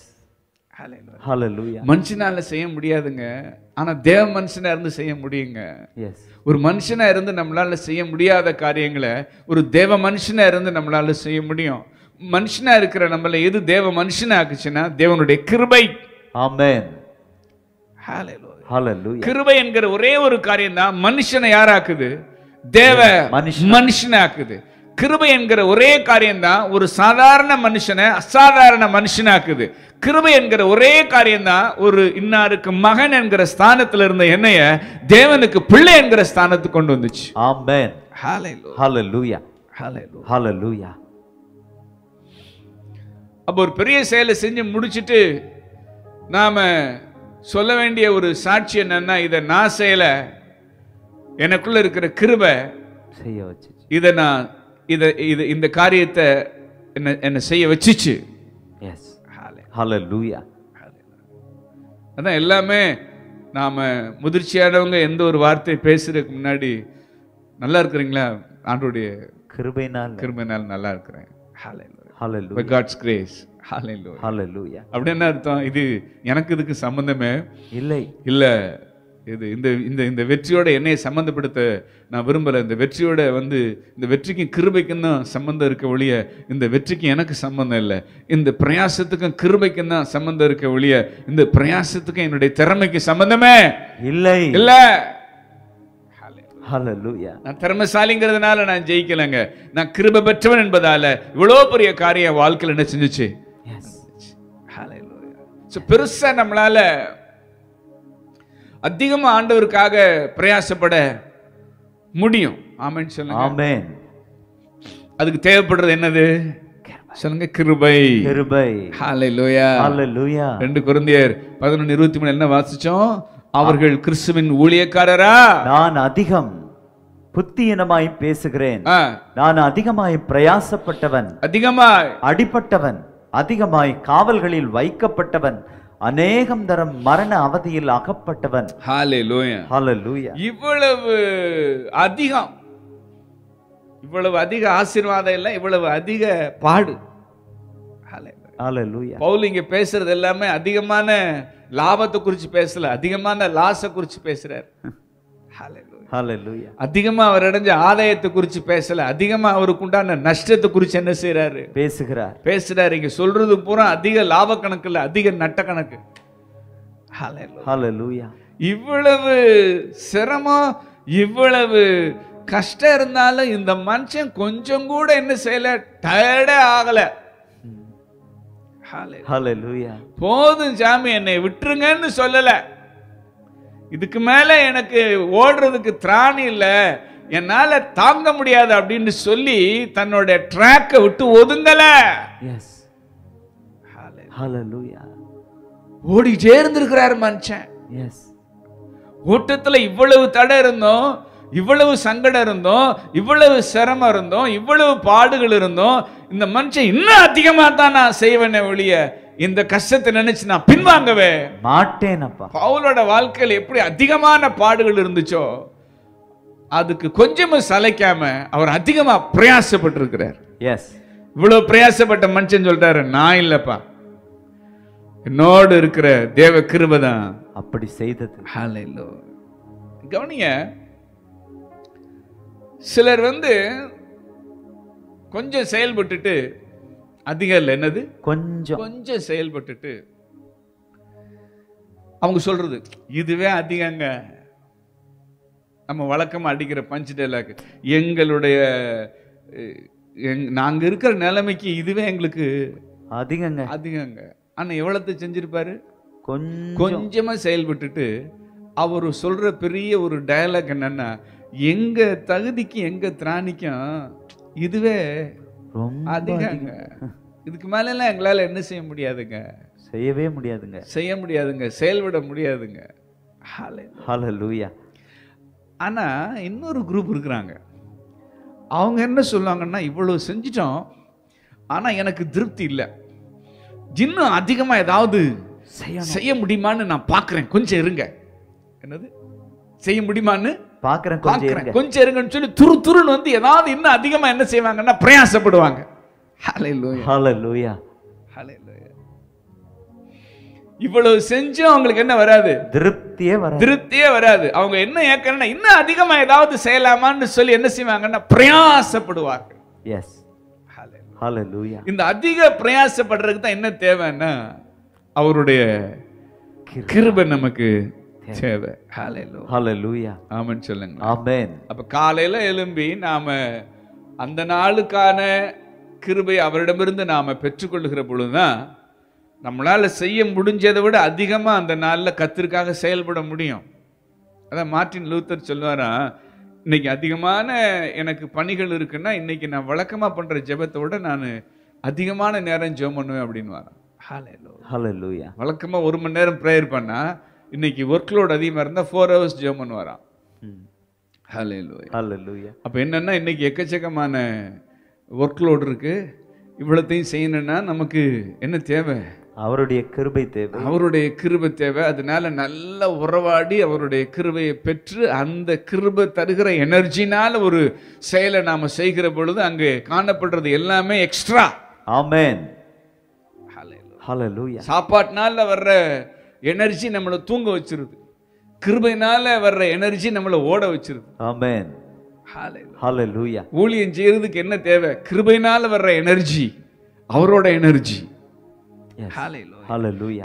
S2: மனுஷனால செய்ய முடியாதுங்க ஆனா தேவ மனுஷனா இருந்து செய்ய முடியுங்க.
S1: எஸ்
S2: ஒரு மனுஷனா இருந்து நம்மளால செய்ய முடியாத காரியங்களை ஒரு தேவ மனுஷனா இருந்து நம்மளால செய்ய முடியும். மனுஷனா இருக்கிற நம்மள எது தேவ மனுஷனா ஆக்குச்சுன்னா தேவனுடைய கிருபை.
S1: ஆமென்
S2: கிருபை என்கிற ஒரே ஒரு காரியம் தான் மனுஷனை யாராக்குது? தேவ
S1: மனுஷன்.
S2: மனுஷனாக்குது. கிருபை என்கிற ஒரே காரியம் தான் ஒரு சாதாரண மனுஷனை அசாதாரண மனுஷனாக்குது. கிருபை என்கிற ஒரே காரியம் தான் ஒரு இன்னாருக்கு மகன் என்கிற ஸ்தானத்துல இருந்த என்னைய தேவனுக்கு பிள்ளை என்கிற ஸ்தானத்துக்கு கொண்டு வந்துச்சு.
S1: ஆமென். ஹalleluya.
S2: Hallelujah.
S1: ஹalleluya.
S2: அப்போ ஒரு பெரிய செயலை செஞ்சு முடிச்சிட்டு நாம சொல்ல வேண்டிய ஒரு சாட்சி என்னன்னா இதை நான் செய்யல எனக்குள்ள இருக்கிற கிருபை
S1: செய்ய வச்சு
S2: இதை நான் இதை இது இந்த காரியத்தை என்ன என்னை செய்ய வச்சுச்சு.
S1: எஸ் ஹalleluya
S2: அதான் எல்லாமே நாம முதிர்ச்சியானவங்க எந்த ஒரு வார்த்தை பேசுறதுக்கு முன்னாடி நல்லா இருக்கிறீங்களா? ஆண்டோடைய
S1: கிருபையினால்.
S2: கிருமையினால் நல்லா இருக்கிறேன்.
S1: ஹalleluya
S2: By God's grace. Hallelujah.
S1: ஹalleluya
S2: அப்படி என்ன அர்த்தம்? இது எனக்கு இதுக்கு சம்பந்தமே
S1: இல்லை.
S2: இல்ல. இது இந்த இந்த இந்த வெற்றியோட என்னைய சம்பந்தப்படுத்த நான் விரும்பல. இந்த வெற்றியோட வந்து இந்த வெற்றிக்கும் கிருபைக்கும் தான் சம்பந்தம் இருக்க ஒழிய இந்த வெற்றிக்கு எனக்கு சம்பந்தம் இல்லை. இந்த பிரயாசத்துக்கும் கிருபைக்கும் தான் சம்பந்தம் இருக்க ஒழிய இந்த பிரயாசத்துக்கும் என்னுடைய திறமைக்கு சம்பந்தமே
S1: இல்லை.
S2: இல்ல. நான் திறமைசாலிங்கிறதுனால நான் ஜெயிக்கலைங்க. நான் கிருபை பெற்றவன் என்பதால இவ்வளோ பெரிய காரியம் வாழ்க்கையில் என்ன செஞ்சுச்சு? பெருசா நம்மளால அதிகமா ஆண்டவருக்காக பிரயாசப்பட முடியும். ஆமென்னு சொல்லுங்க.
S1: ஆமென்.
S2: அதுக்கு தேவைப்படுறது என்னது? சொல்லுங்க கிருபை.
S1: கிருபை.
S2: ஹalleluya.
S1: ஹalleluya.
S2: ரெண்டு குருந்தியர் பதினொன்று இருபத்தி மூணு என்ன வாசிச்சோம்? அவர்கள் கிறிஸ்துவின் ஊழியக்காரரா?
S1: நான் அதிகம் புத்தியினமாய் பேசுகிறேன். நான் அதிகமாய் பிரயாசப்பட்டவன்.
S2: அதிகமா
S1: அடிபட்டவன். அதிகமாய் காவல்களில் வைக்கப்பட்டவன். அநேகம் தரம் மரண அவதியில் அகப்பட்டவன்.
S2: இவ்வளவு அதிகம். இவ்வளவு அதிக ஆசீர்வாதம் இல்லை இவ்வளவு அதிக பாடு. பவுல் இங்க பேசுறது எல்லாமே அதிகமான லாபத்தை குறிச்சு பேசல அதிகமான லாஸை குறிச்சு பேசுறார். அதிகமா அவர் அடைஞ்ச ஆதாயத்தை குறிச்சு பேசல. அதிகமா அவருக்கு உண்டான நஷ்டத்தை குறிச்சு என்ன செய்றாரு?
S1: பேசுகிறார்.
S2: பேசுறாரு. இங்க சொல்றது பூரா அதிக லாப கணக்கு இல்ல அதிக நட்ட கணக்கு இவ்வளவு சிரமம் இவ்வளவு கஷ்டம் இருந்தாலும் இந்த மனுஷன் கொஞ்சம் கூட என்ன செய்யல டயர்டே ஆகல. போதும் சாமி என்னை விட்டுருங்கன்னு சொல்லல. இதுக்கு மேல எனக்கு ஓடுறதுக்கு திராணி இல்ல என்னால தாங்க முடியாது அப்படின்னு சொல்லி தன்னோட ட்ராக்கை விட்டு ஒதுங்கல. ஓடிட்டே இருந்திருக்கிறாரு மனுஷன்.
S1: எஸ்
S2: ஓட்டத்துல இவ்வளவு தடை இருந்தோம் இவ்வளவு சங்கடம் இருந்தோம் இவ்வளவு சிரமம் இருந்தோம் இவ்வளவு பாடுகள் இருந்தோம் இந்த மனுஷன் இன்னும் அதிகமா தான் நான் செய்வேனே ஒழிய இந்த கஷ்டத்தை நினைச்சு நான் பின்வாங்கவே.
S1: மாட்டேனப்பா.
S2: பவுலோட வாழ்க்கையில் எப்படி அதிகமான பாடுகள் இருந்துச்சோ அதுக்கு கொஞ்சமும் சளைக்காம அவர் அதிகமா பிரயாசப்பட்டிருக்கிறார்.
S1: எஸ்
S2: இவ்வளவு பிரயாசப்பட்ட மனுஷன் சொல்றாரு நான் இல்லப்பா. என்னோடு இருக்கிற தேவ கிருபை தான்.
S1: அப்படி செய்தது.
S2: கவனிங்க சிலர் வந்து கொஞ்சம் செயல்பட்டுட்டு அதிகம் இல்லை என்னது?
S1: கொஞ்சம்.
S2: கொஞ்சம் செயல்பட்டுட்டு அவங்க சொல்றது இதுவே அதிகங்க. நம்ம வழக்கமா அடிக்கிற பஞ்ச் டைலாக் எங்களுடைய அஹ், எங்- நாங்க இருக்கிற நிலைமைக்கு இதுவே எங்களுக்கு
S1: அதிகங்க.
S2: அதிகங்க. ஆனா எவ்வளவு செஞ்சிருப்பாரு?
S1: கொஞ்சம்.
S2: கொஞ்சமா செயல்பட்டுட்டு அவர் சொல்ற பெரிய ஒரு டயலாக் என்னன்னா எங்க தகுதிக்கு எங்க திராணிக்கும் இதுவே அதிகங்க இதுக்கு மேல எல்லாம் எங்களால என்ன செய்ய முடியாதுங்க.
S1: செய்யவே முடியாதுங்க.
S2: செய்ய முடியாதுங்க செயல்பட முடியாதுங்க. Hallelujah.
S1: ஹalleluya.
S2: ஆனா இன்னொரு குரூப் இருக்கிறாங்க. அவங்க என்ன சொல்லுவாங்கன்னா இவ்வளவு செஞ்சிட்டோம் ஆனா எனக்கு திருப்தி இல்லை. இன்னும் அதிகமா ஏதாவது
S1: செய்யணும்.
S2: செய்ய முடியுமான்னு நான் பார்க்கிறேன் கொஞ்சம் இருங்க. என்னது? செய்ய முடியுமான்னு?
S1: பாக்குறேன் கொஞ்சம்
S2: பார்க்கிறேன்
S1: இருங்க.
S2: கொஞ்சம் இருங்கன்னு சொல்லி துரு துருன்னு வந்து ஏதாவது இன்னும் அதிகமா என்ன செய்வாங்கன்னா பிரயாசப்படுவாங்க. Hallelujah.
S1: ஹalleluya.
S2: Hallelujah. இவ்வளவு செஞ்சும் அவங்களுக்கு என்ன வராது?
S1: திருப்தியே வர
S2: திருப்தியே வராது. அவங்க என்ன ஏக்கறனா இன்னும் அதிகமா ஏதாவது செய்யலாமான்னு சொல்லி என்ன செய்வாங்கன்னா பிரயாசப்படுவார்கள்.
S1: எஸ் ஹalleluya.
S2: இந்த அதிக பிரயாசப்படுறதுக்கு தான் என்ன தேவைன்னா அவருடைய கிருபை நமக்கு தேவை Hallelujah.
S1: ஹalleluya
S2: ஆமென்னு சொல்லுங்க.
S1: ஆமென்.
S2: அப்ப காலையில எழும்பி நாம அந்த நாளுக்கான கிருபை அவரிடமிருந்து நாம பெற்றுக்கொள்ளுகிற பொழுதுதான் நம்மளால செய்ய முடிஞ்சதை விட அதிகமா அந்த நாள்ல கத்திற்காக செயல்பட முடியும். அதான் மார்ட்டின் லூத்தர் சொல்லுவாரா இன்னைக்கு அதிகமான எனக்கு பணிகள் இருக்குன்னா இன்னைக்கு நான் வழக்கமா பண்ற ஜெபத்தை விட நான் அதிகமான நேரம் ஜெபம் பண்ணுவேன் அப்படின்னு வரான்
S1: ஹalleluya
S2: வழக்கமா ஒரு மணி நேரம் ப்ரேயர் பண்ணா இன்னைக்கு ஒர்க் லோட் அதிகமா இருந்தா ஃபோர் ஹவர்ஸ் ஹalleluya.
S1: ஹalleluya.
S2: அப்போ என்னன்னா இன்னைக்கு எக்கச்சக்கமான ஒர்க் லோட் இருக்கு. இவ்வளத்தையும் செய்யணும்னா நமக்கு என்ன தேவை?
S1: அவருடைய கிருபை தேவை.
S2: அவருடைய கிருபை தேவை. அதனால நல்ல உறவாடி அவருடைய கிருபையை பெற்று அந்த கிருபை தருகிற எனர்ஜினால ஒரு செயலை நாம செய்கிற பொழுது அங்கே காணப்படுறது எல்லாமே எக்ஸ்ட்ரா
S1: ஆமென்.
S2: சாப்பாட்டுனால வர்ற எனர்ஜி நம்மளை தூங்க வச்சிருது. கிருபைனால வர்ற எனர்ஜி நம்மளை ஓட வச்சிருது.
S1: ஆமென்
S2: ஊழியம் செய்யறதுக்கு என்ன தேவை? கிருபைனால வர்ற எனர்ஜி அவரோட எனர்ஜி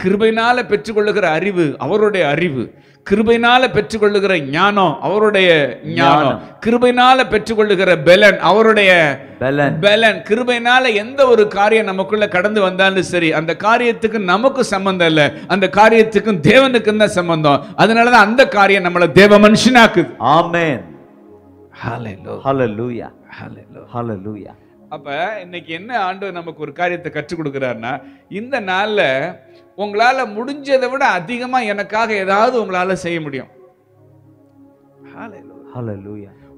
S2: கிருபைனால பெற்றுக்கொள்ளுகிற அறிவு அவருடைய அறிவு. கிருபைனால பெற்றுக்கொள்ளுகிற ஞானம் அவருடைய ஞானம். கிருபைனால பெற்றுக்கொள்ளுகிற பெலன் அவருடைய
S1: பலன்.
S2: பெலன். கிருபைனால எந்த ஒரு காரியம் நமக்குள்ள கடந்து வந்தாலும் சரி அந்த காரியத்துக்கு நமக்கு சம்பந்தம் இல்ல. அந்த காரியத்துக்கும் தேவனுக்கும் தான் சம்பந்தம். அதனாலதான் அந்த காரியம் நம்மளை தேவ மனுஷனாக்குது.
S1: ஆமென். ஹalleluya ஹalleluya
S2: அப்ப இன்னைக்கு என்ன ஆண்டவர் நமக்கு ஒரு காரியத்தை கற்றுக் கொடுக்கிறாருன்னா இந்த நாள்ல உங்களால முடிஞ்சதை விட அதிகமா எனக்காக ஏதாவது உங்களால செய்ய முடியும்.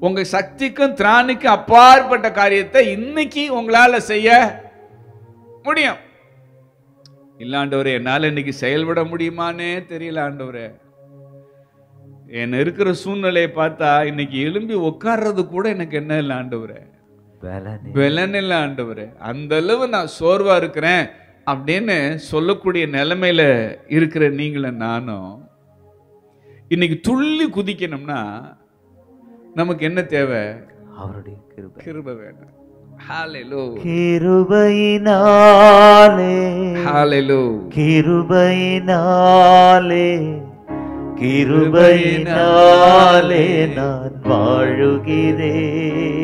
S2: உங்க சக்திக்கும் திராணிக்கும் அப்பாற்பட்ட காரியத்தை இன்னைக்கு உங்களால செய்ய முடியும். இல்ல ஆண்டவரே என்னால இன்னைக்கு செயல்பட முடியுமானே தெரியல ஆண்டவரே. என்ன இருக்கிற சூழ்நிலையை பார்த்தா இன்னைக்கு எழும்பி உட்கார்றது கூட எனக்கு என்ன இல்லை ஆண்டவரே.
S1: பலன்
S2: இல்லை ஆண்டவரே. அந்த அளவு நான் சோர்வா இருக்கிறேன் அப்படின்னு சொல்லக்கூடிய நிலைமையில இருக்கிற நீங்களும் நானும் இன்னைக்கு துள்ளி குதிக்கணும்னா நமக்கு என்ன தேவை?
S1: அவருடைய கிருபை.
S2: கிருபை வேணும். ஹalleluya
S1: கிருபையினாலே
S2: ஹalleluya
S1: கிருபையினாலே. கிருபையினாலே நான் வாழுகிறேன்.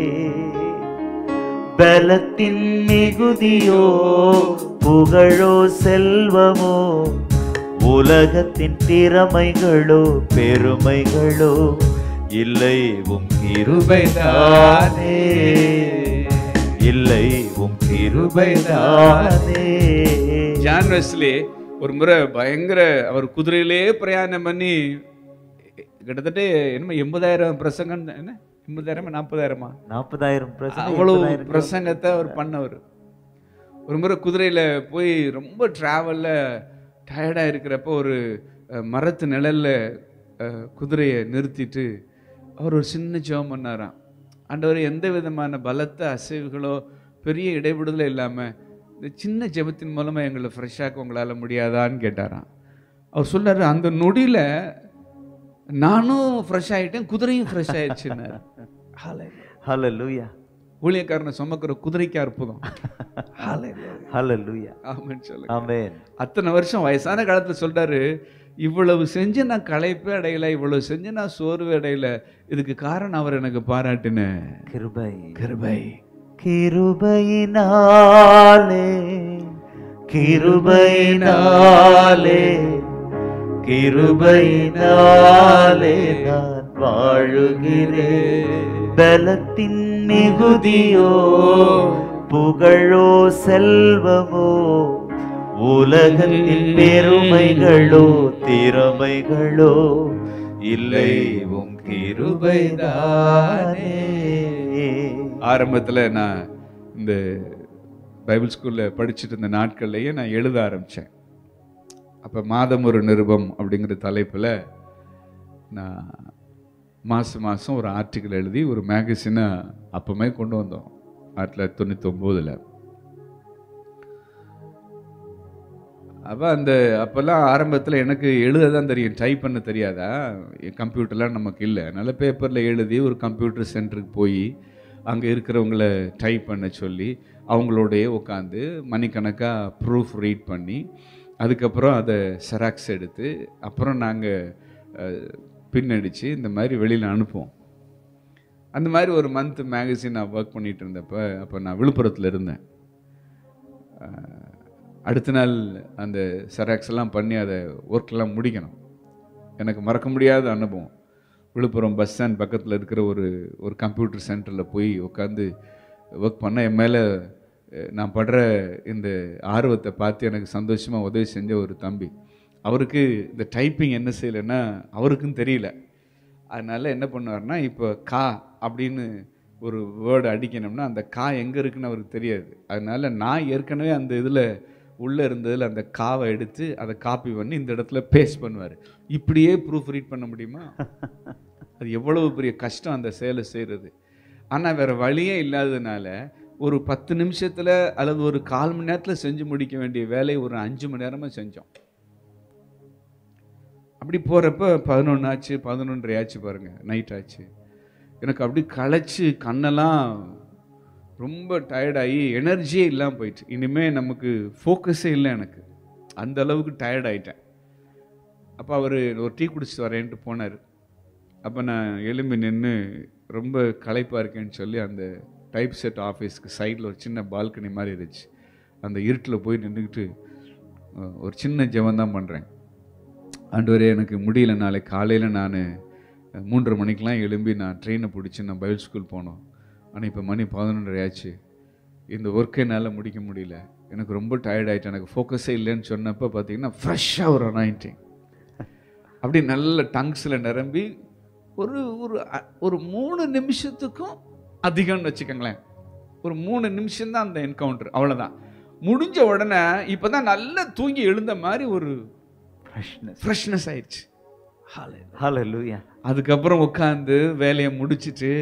S1: பலத்தின் மிகுதியோ புகழோ செல்வமோ உலகத்தின் திறமைகளோ பெருமைகளோ இல்லை உம் கிருபைதானே இல்லை உம் கிருபைதானே
S2: ஜான் வெஸ்லி ஒரு முறை பயங்கர அவர் குதிரையிலே பிரயாணம் பண்ணி கிட்டத்தட்ட என்னமோ எண்பதாயிரம் பிரசங்கம் என்ன எண்பதாயிரமா நாற்பதாயிரமா
S1: நாற்பதாயிரம்
S2: அவ்வளவு பிரசங்கத்தை அவர் பண்ணவர். ஒரு முறை குதிரையில் போய் ரொம்ப ட்ராவலில் டயர்டாக இருக்கிறப்போ ஒரு மரத்து நிழல்ல குதிரையை நிறுத்திட்டு அவர் ஒரு சின்ன ஜெபம் பண்ணாராம். ஆண்டவர் எந்த விதமான பலத்த அசைவுகளோ பெரிய இடைவிடுதலை இல்லாமல் இந்த சின்ன ஜெபத்தின் மூலமாக எங்களை ஃப்ரெஷ்ஷாக்க உங்களால் முடியாதான்னு கேட்டாராம். அவர் சொன்னார் அந்த நொடியில் நானும் ஃப்ரெஷ் ஆகிட்டேன் குதிரையும் ஃப்ரெஷ் ஆயிடுச்சுன்னாரு.
S1: ஹalleluya
S2: ஊழியக்காரனை சுமக்கிற குதிரைக்கு அற்புதம். அத்தனை வருஷம் வயசான காலத்தில் சொல்றாரு இவ்வளவு செஞ்சு நான் களைப்பே அடையல இவ்வளவு செஞ்சு நான் சோர்வு அடையல இதுக்கு காரணம் அவர் எனக்கு பாராட்டின
S1: கிருபை.
S2: கிருபை.
S1: கிருபையினாலே கிருபையினாலே கிருபையினாலே நான் வாழுகிறேன். பலத்தின் மிகுதியோ புகழோ செல்வமோ உலகத்தின் பெருமைகளோ திறமைகளோ இல்லை உம் கிருபைதானே.
S2: ஆரம்பத்தில் நான் இந்த பைபிள் ஸ்கூலில் படிச்சுட்டு இருந்த நாட்கள்லேயே நான் எழுத ஆரம்பித்தேன் அப்போ மாதம் ஒரு நிருபம் அப்படிங்கிற தலைப்பில் நான் மாதம் மாதம் ஒரு ஆர்டிக்கிள் எழுதி ஒரு மேகசினை அப்போமே கொண்டு வந்தோம். ஆயிரத்தி தொள்ளாயிரத்தி தொண்ணூத்தொம்போதில். அப்போ அந்த அப்போல்லாம் ஆரம்பத்தில் எனக்கு எழுத தான் தெரியும். டைப் பண்ண தெரியாதா? கம்ப்யூட்டர்லாம் நமக்கு இல்லை. அதனால் பேப்பரில் எழுதி ஒரு கம்ப்யூட்டர் சென்டருக்கு போய் அங்கே இருக்கிறவங்கள டைப் பண்ண சொல்லி அவங்களோடையே உட்காந்து மணிக்கணக்காக ப்ரூஃப் ரீட் பண்ணி அதுக்கப்புறம் அதை செராக்ஸ் எடுத்து அப்புறம் நாங்கள் பின்னடித்து இந்த மாதிரி வெளியில் அனுப்புவோம். அந்த மாதிரி ஒரு மந்த் மேகசின் நான் ஒர்க் பண்ணிகிட்டு இருந்தப்போ அப்போ நான் விழுப்புரத்தில் இருந்தேன். அடுத்த நாள் அந்த செராக்ஸ் எல்லாம் பண்ணி அதை ஒர்க்கெல்லாம் முடிக்கணும். எனக்கு மறக்க முடியாத அனுபவம். விழுப்புரம் பஸ் ஸ்டாண்ட் பக்கத்தில் இருக்கிற ஒரு ஒரு கம்ப்யூட்டர் சென்டரில் போய் உட்காந்து ஒர்க் பண்ண என் மேலே நான் படுற இந்த ஆர்வத்தை பார்த்து எனக்கு சந்தோஷமாக உதவி செஞ்ச ஒரு தம்பி. அவருக்கு இந்த டைப்பிங் என்ன செய்யலைன்னா அவருக்கும் தெரியல. அதனால் என்ன பண்ணுவார்னா இப்போ கா அப்படின்னு ஒரு வேர்டு அடிக்கணும்னா அந்த கா எங்கே இருக்குன்னு அவருக்கு தெரியாது. அதனால் நான் ஏற்கனவே அந்த இதில் உள்ளே இருந்ததில் அந்த காவை எடுத்து அதை காப்பி பண்ணி இந்த இடத்துல பேஸ்ட் பண்ணுவார். இப்படியே ப்ரூஃப் ரீட் பண்ண முடியுமா? அது எவ்வளவு பெரிய கஷ்டம் அந்த செயலை செய்கிறது ஆனால் வேறு வழியே இல்லாததுனால ஒரு பத்து நிமிஷத்தில் அல்லது ஒரு கால் மணி நேரத்தில் செஞ்சு முடிக்க வேண்டிய வேலையை ஒரு அஞ்சு மணி நேரமாக செஞ்சோம். அப்படி போகிறப்ப பதினொன்று ஆச்சு பதினொன்றரை ஆச்சு பாருங்கள் நைட் ஆச்சு. எனக்கு அப்படி களைச்சி கண்ணெல்லாம் ரொம்ப டயர்டாகி எனர்ஜியே இல்லாமல் போயிடுச்சு இனிமேல் நமக்கு ஃபோக்கஸே இல்லை எனக்கு. அந்த அளவுக்கு டயர்ட் ஆயிட்டேன். அப்போ அவர் ஒரு டீ குடிச்சிட்டு வரேன்ட்டு போனார். அப்போ நான் எலும்பி நின்று ரொம்ப களைப்பாக இருக்கேன்னு சொல்லி அந்த டைப் செட் ஆஃபீஸ்க்கு சைடில் ஒரு சின்ன பால்கனி மாதிரி இருந்துச்சு. அந்த இருட்டில் போய் நின்றுக்கிட்டு ஒரு சின்ன ஜெபம் தான் பண்ணுறேன் ஆண்டவரே எனக்கு முடியல நாளை காலையில் நான் மூன்றரை மணிக்கெலாம் எழும்பி நான் ட்ரெயினை பிடிச்சி நான் பைபிள் ஸ்கூல் போனோம். ஆனால் இப்போ மணி பதினொன்றரை ஆச்சு. இந்த ஒர்க்கை என்னால் முடிக்க முடியல. எனக்கு ரொம்ப டயர்ட் ஆயிட்டேன். எனக்கு ஃபோக்கஸே இல்லைன்னு சொன்னப்போ பார்த்தீங்கன்னா ஃப்ரெஷ்ஷாக ஒரு அனாயிண்டிங் அப்படி நல்ல டங்ஸில் நிரம்பி ஒரு ஒரு ஒரு மூணு நிமிஷத்துக்கும் அதிகம்னு வச்சுக்கோங்களேன். ஒரு மூணு நிமிஷம் தான் அந்த என்கவுண்டர் அவ்வளோதான் முடிஞ்ச உடனே இப்போ தான் நல்லா தூங்கி எழுந்த மாதிரி ஒரு
S1: Freshness.
S2: ஃப்ரெஷ்னஸ் ஆயிடுச்சு.
S1: Hallelujah.
S2: அதுக்கப்புறம் உட்காந்து வேலையை முடிச்சிட்டு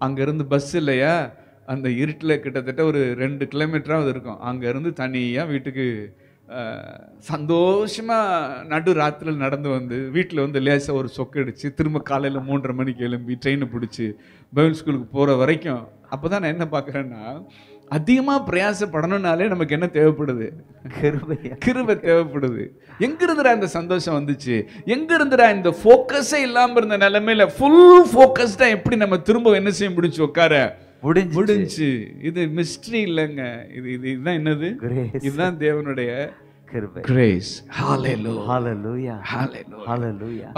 S2: அங்கேருந்து பஸ் இல்லையா? அந்த இருட்டில் கிட்டத்தட்ட ஒரு ரெண்டு கிலோமீட்டராவது இருக்கும். அங்கேருந்து தனியாக வீட்டுக்கு அஹ், சந்தோஷமா நடு ராத்திரியில் நடந்து வந்து வீட்டில் வந்து லேசாக ஒரு சொக்கு அடிச்சு திரும்ப காலையில் மூன்றரை மணிக்கு எழும்பி ட்ரெயினை பிடிச்சி பைபிள் ஸ்கூலுக்கு போகிற வரைக்கும் அப்போ தான் நான் என்ன பார்க்குறேன்னா அதிகமாக பிரயாசப்படணும்னாலே நமக்கு என்ன தேவைப்படுது?
S1: கிருபையா.
S2: கிருபை தேவைப்படுது. எங்க இருந்துடா இந்த சந்தோஷம் வந்துச்சு? எங்க இருந்துடா இந்த ஃபோக்கஸே இல்லாம இருந்த நிலைமையில ஃபுல் ஃபோக்கஸ்டா எப்படி நம்ம திரும்ப என்ன செய்ய முடிஞ்சு உட்கார?
S1: முடிஞ்சிச்சு.
S2: முடிஞ்சு இது மிஸ்ட்ரி இல்லைங்க இது இது இதுதான் என்னது. இதுதான் தேவனுடைய. கிரேஸ்.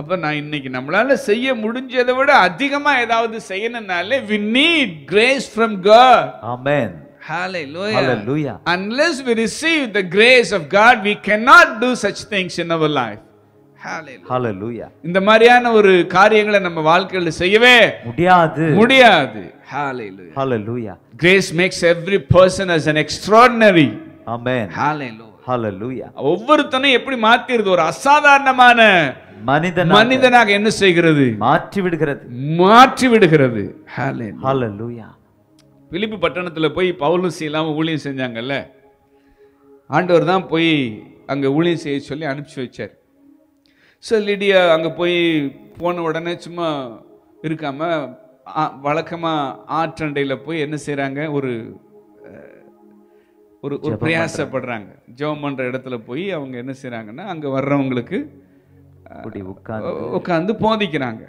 S2: அப்ப நான் இன்னைக்கு நம்மளால செய்ய முடிஞ்சதை விட அதிகமா ஏதாவது செய்யணும்னாலே we need grace from God
S1: Amen.
S2: hallelujah
S1: Hallelujah.
S2: Unless we receive the grace of God, we cannot do such things in our life. Hallelujah. இந்த மாதிரியான ஒரு காரியங்களை நம்ம வாழ்க்கையில செய்யவே
S1: முடியாது
S2: முடியாது Hallelujah.
S1: Hallelujah.
S2: Grace makes every person as an extraordinary.
S1: Amen
S2: Hallelujah.
S1: ஹalleluya
S2: ஒவ்வொருத்தனையும் எப்படி மாத்திருது ஒரு அசாதாரணமான
S1: மனிதன்
S2: மனிதனாக என்ன செய்கிறது
S1: மாற்றி விடுகிறது
S2: மாற்றி விடுகிறது Hallelujah.
S1: ஹalleluya
S2: பிலிப்பி பட்டணத்துல போய் பவுலும் இல்லாம ஊழியம் செஞ்சாங்கல்ல ஆண்டவர் தான் போய் அங்க ஊழியம் செய்ய சொல்லி அனுப்பிச்சு வச்சார் ஸோ லிடியா அங்க போய் போன உடனே சும்மா இருக்காம ஆ- வழக்கமா ஆற்றண்டையில போய் என்ன செய்றாங்க ஒரு ஒரு ஒரு பிரயாசப்படுறாங்க ஜெபம் பண்ற இடத்துல போய் அவங்க என்ன செய்றாங்கன்னா அங்க வர்றவங்களுக்கு உட்காந்து போதிக்கிறாங்க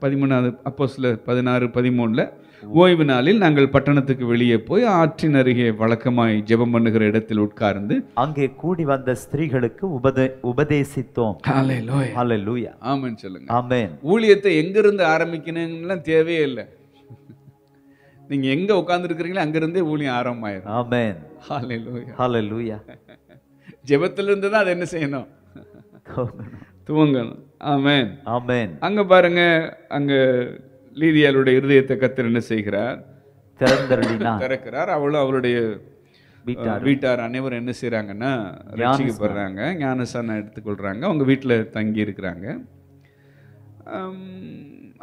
S2: பதிமூணாவது அப்போ சில பதினாறு பதிமூணுல ஓய்வு நாளில் நாங்கள் பட்டணத்துக்கு வெளியே போய் ஆற்றின் அருகே வழக்கமாய் ஜெபம் பண்ணுகிற இடத்தில் உட்கார்ந்து
S1: அங்கே கூடி வந்த ஸ்திரீகளுக்கு உபதே உபதேசித்தோம்.
S2: ஆமென் சொல்லுங்க.
S1: ஆமென்.
S2: ஊழியத்தை எங்கிருந்து ஆரம்பிக்கணும்லாம் தேவையே இல்லை. நீங்க எங்க உட்கார்ந்து இருக்கிறீங்களோ அங்கிருந்தே ஊழியம் ஆரம்பமாயிரும்.
S1: ஆமென்.
S2: ஹalleluya.
S1: ஹalleluya.
S2: ஜெபத்துல இருந்து தான் அது என்ன செய்யணும்? துவங்கணும் ஆமென்.
S1: ஆமென்.
S2: அங்க பாருங்க அங்க லீதியாளுடைய இருதயத்தை கத்தர் என்ன செய்கிறார்?
S1: திறந்தருளினார்.
S2: திறக்கிறார். அவளும் அவளுடைய
S1: வீட்டார்
S2: அனைவரும் என்ன செய்றாங்கன்னா ரட்சிக்கப்படுறாங்க ஞானசானம் எடுத்துக்கொள்றாங்க. அவங்க வீட்டில் தங்கி இருக்கிறாங்க.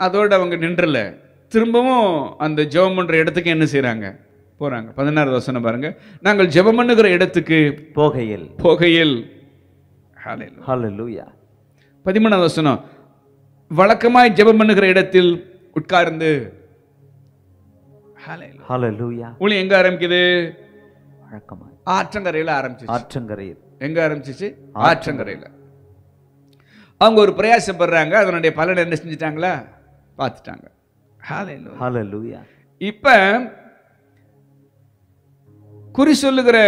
S2: அதோட அவங்க நின்றல. திரும்பவும் அந்த ஜெபம் பண்ற இடத்துக்கு என்ன செய்றாங்க? போறாங்க. பதினாறு வசனம் பாருங்க. நாங்கள் ஜெபம் பண்ணுகிற இடத்துக்கு
S1: போகையில்.
S2: போகையில். பதிமூணாவது வசனம். வழக்கமாய் ஜெபம் பண்ணுகிற இடத்தில் உட்கார்ந்து. ஊழியம் எங்க ஆரம்பிக்குது? ஆற்றங்கரையில ஆரம்பிச்சிச்சு.
S1: ஆற்றங்கரையில்.
S2: எங்க ஆரம்பிச்சிச்சு? ஆற்றங்கரையில. அவங்க ஒரு பிரயாசப்படுறாங்க அதனுடைய பலன் என்ன செஞ்சிட்டாங்களா? பார்த்துட்டாங்க. இப்ப குறி சொல்லுகிற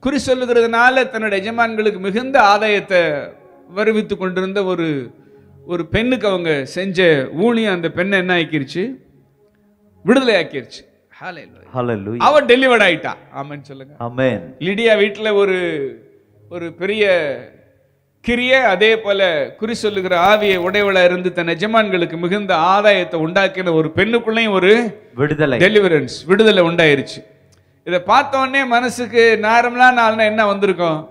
S2: குறி சொல்லுகிறதுனால தன்னுடைய எஜமான்களுக்கு மிகுந்த ஆதாயத்தை வருவித்து கொண்டிருந்த ஒரு ஒரு பெண்ணுக்கு அவங்க செஞ்ச ஊழியம் அந்த பெண்ணை என்ன ஆக்கிருச்சு? விடுதலை ஆக்கிருச்சு. அவ டெலிவர்ட் ஆயிட்டா. ஆமென்னு சொல்லுங்க.
S1: ஆமென்.
S2: லிடியா வீட்டுல ஒரு ஒரு பெரிய கிரிய அதே போல குறி சொல்லுகிற ஆவியை உடையவளா இருந்து தன் எஜமான்களுக்கு மிகுந்த ஆதாயத்தை உண்டாக்கின ஒரு பெண்ணுக்குள்ளேயும் ஒரு
S1: விடுதலை.
S2: டெலிவரன்ஸ் விடுதலை உண்டாயிருச்சு. இதை பார்த்த உடனே மனசுக்கு நார்மலா நாள்னா என்ன வந்திருக்கும்?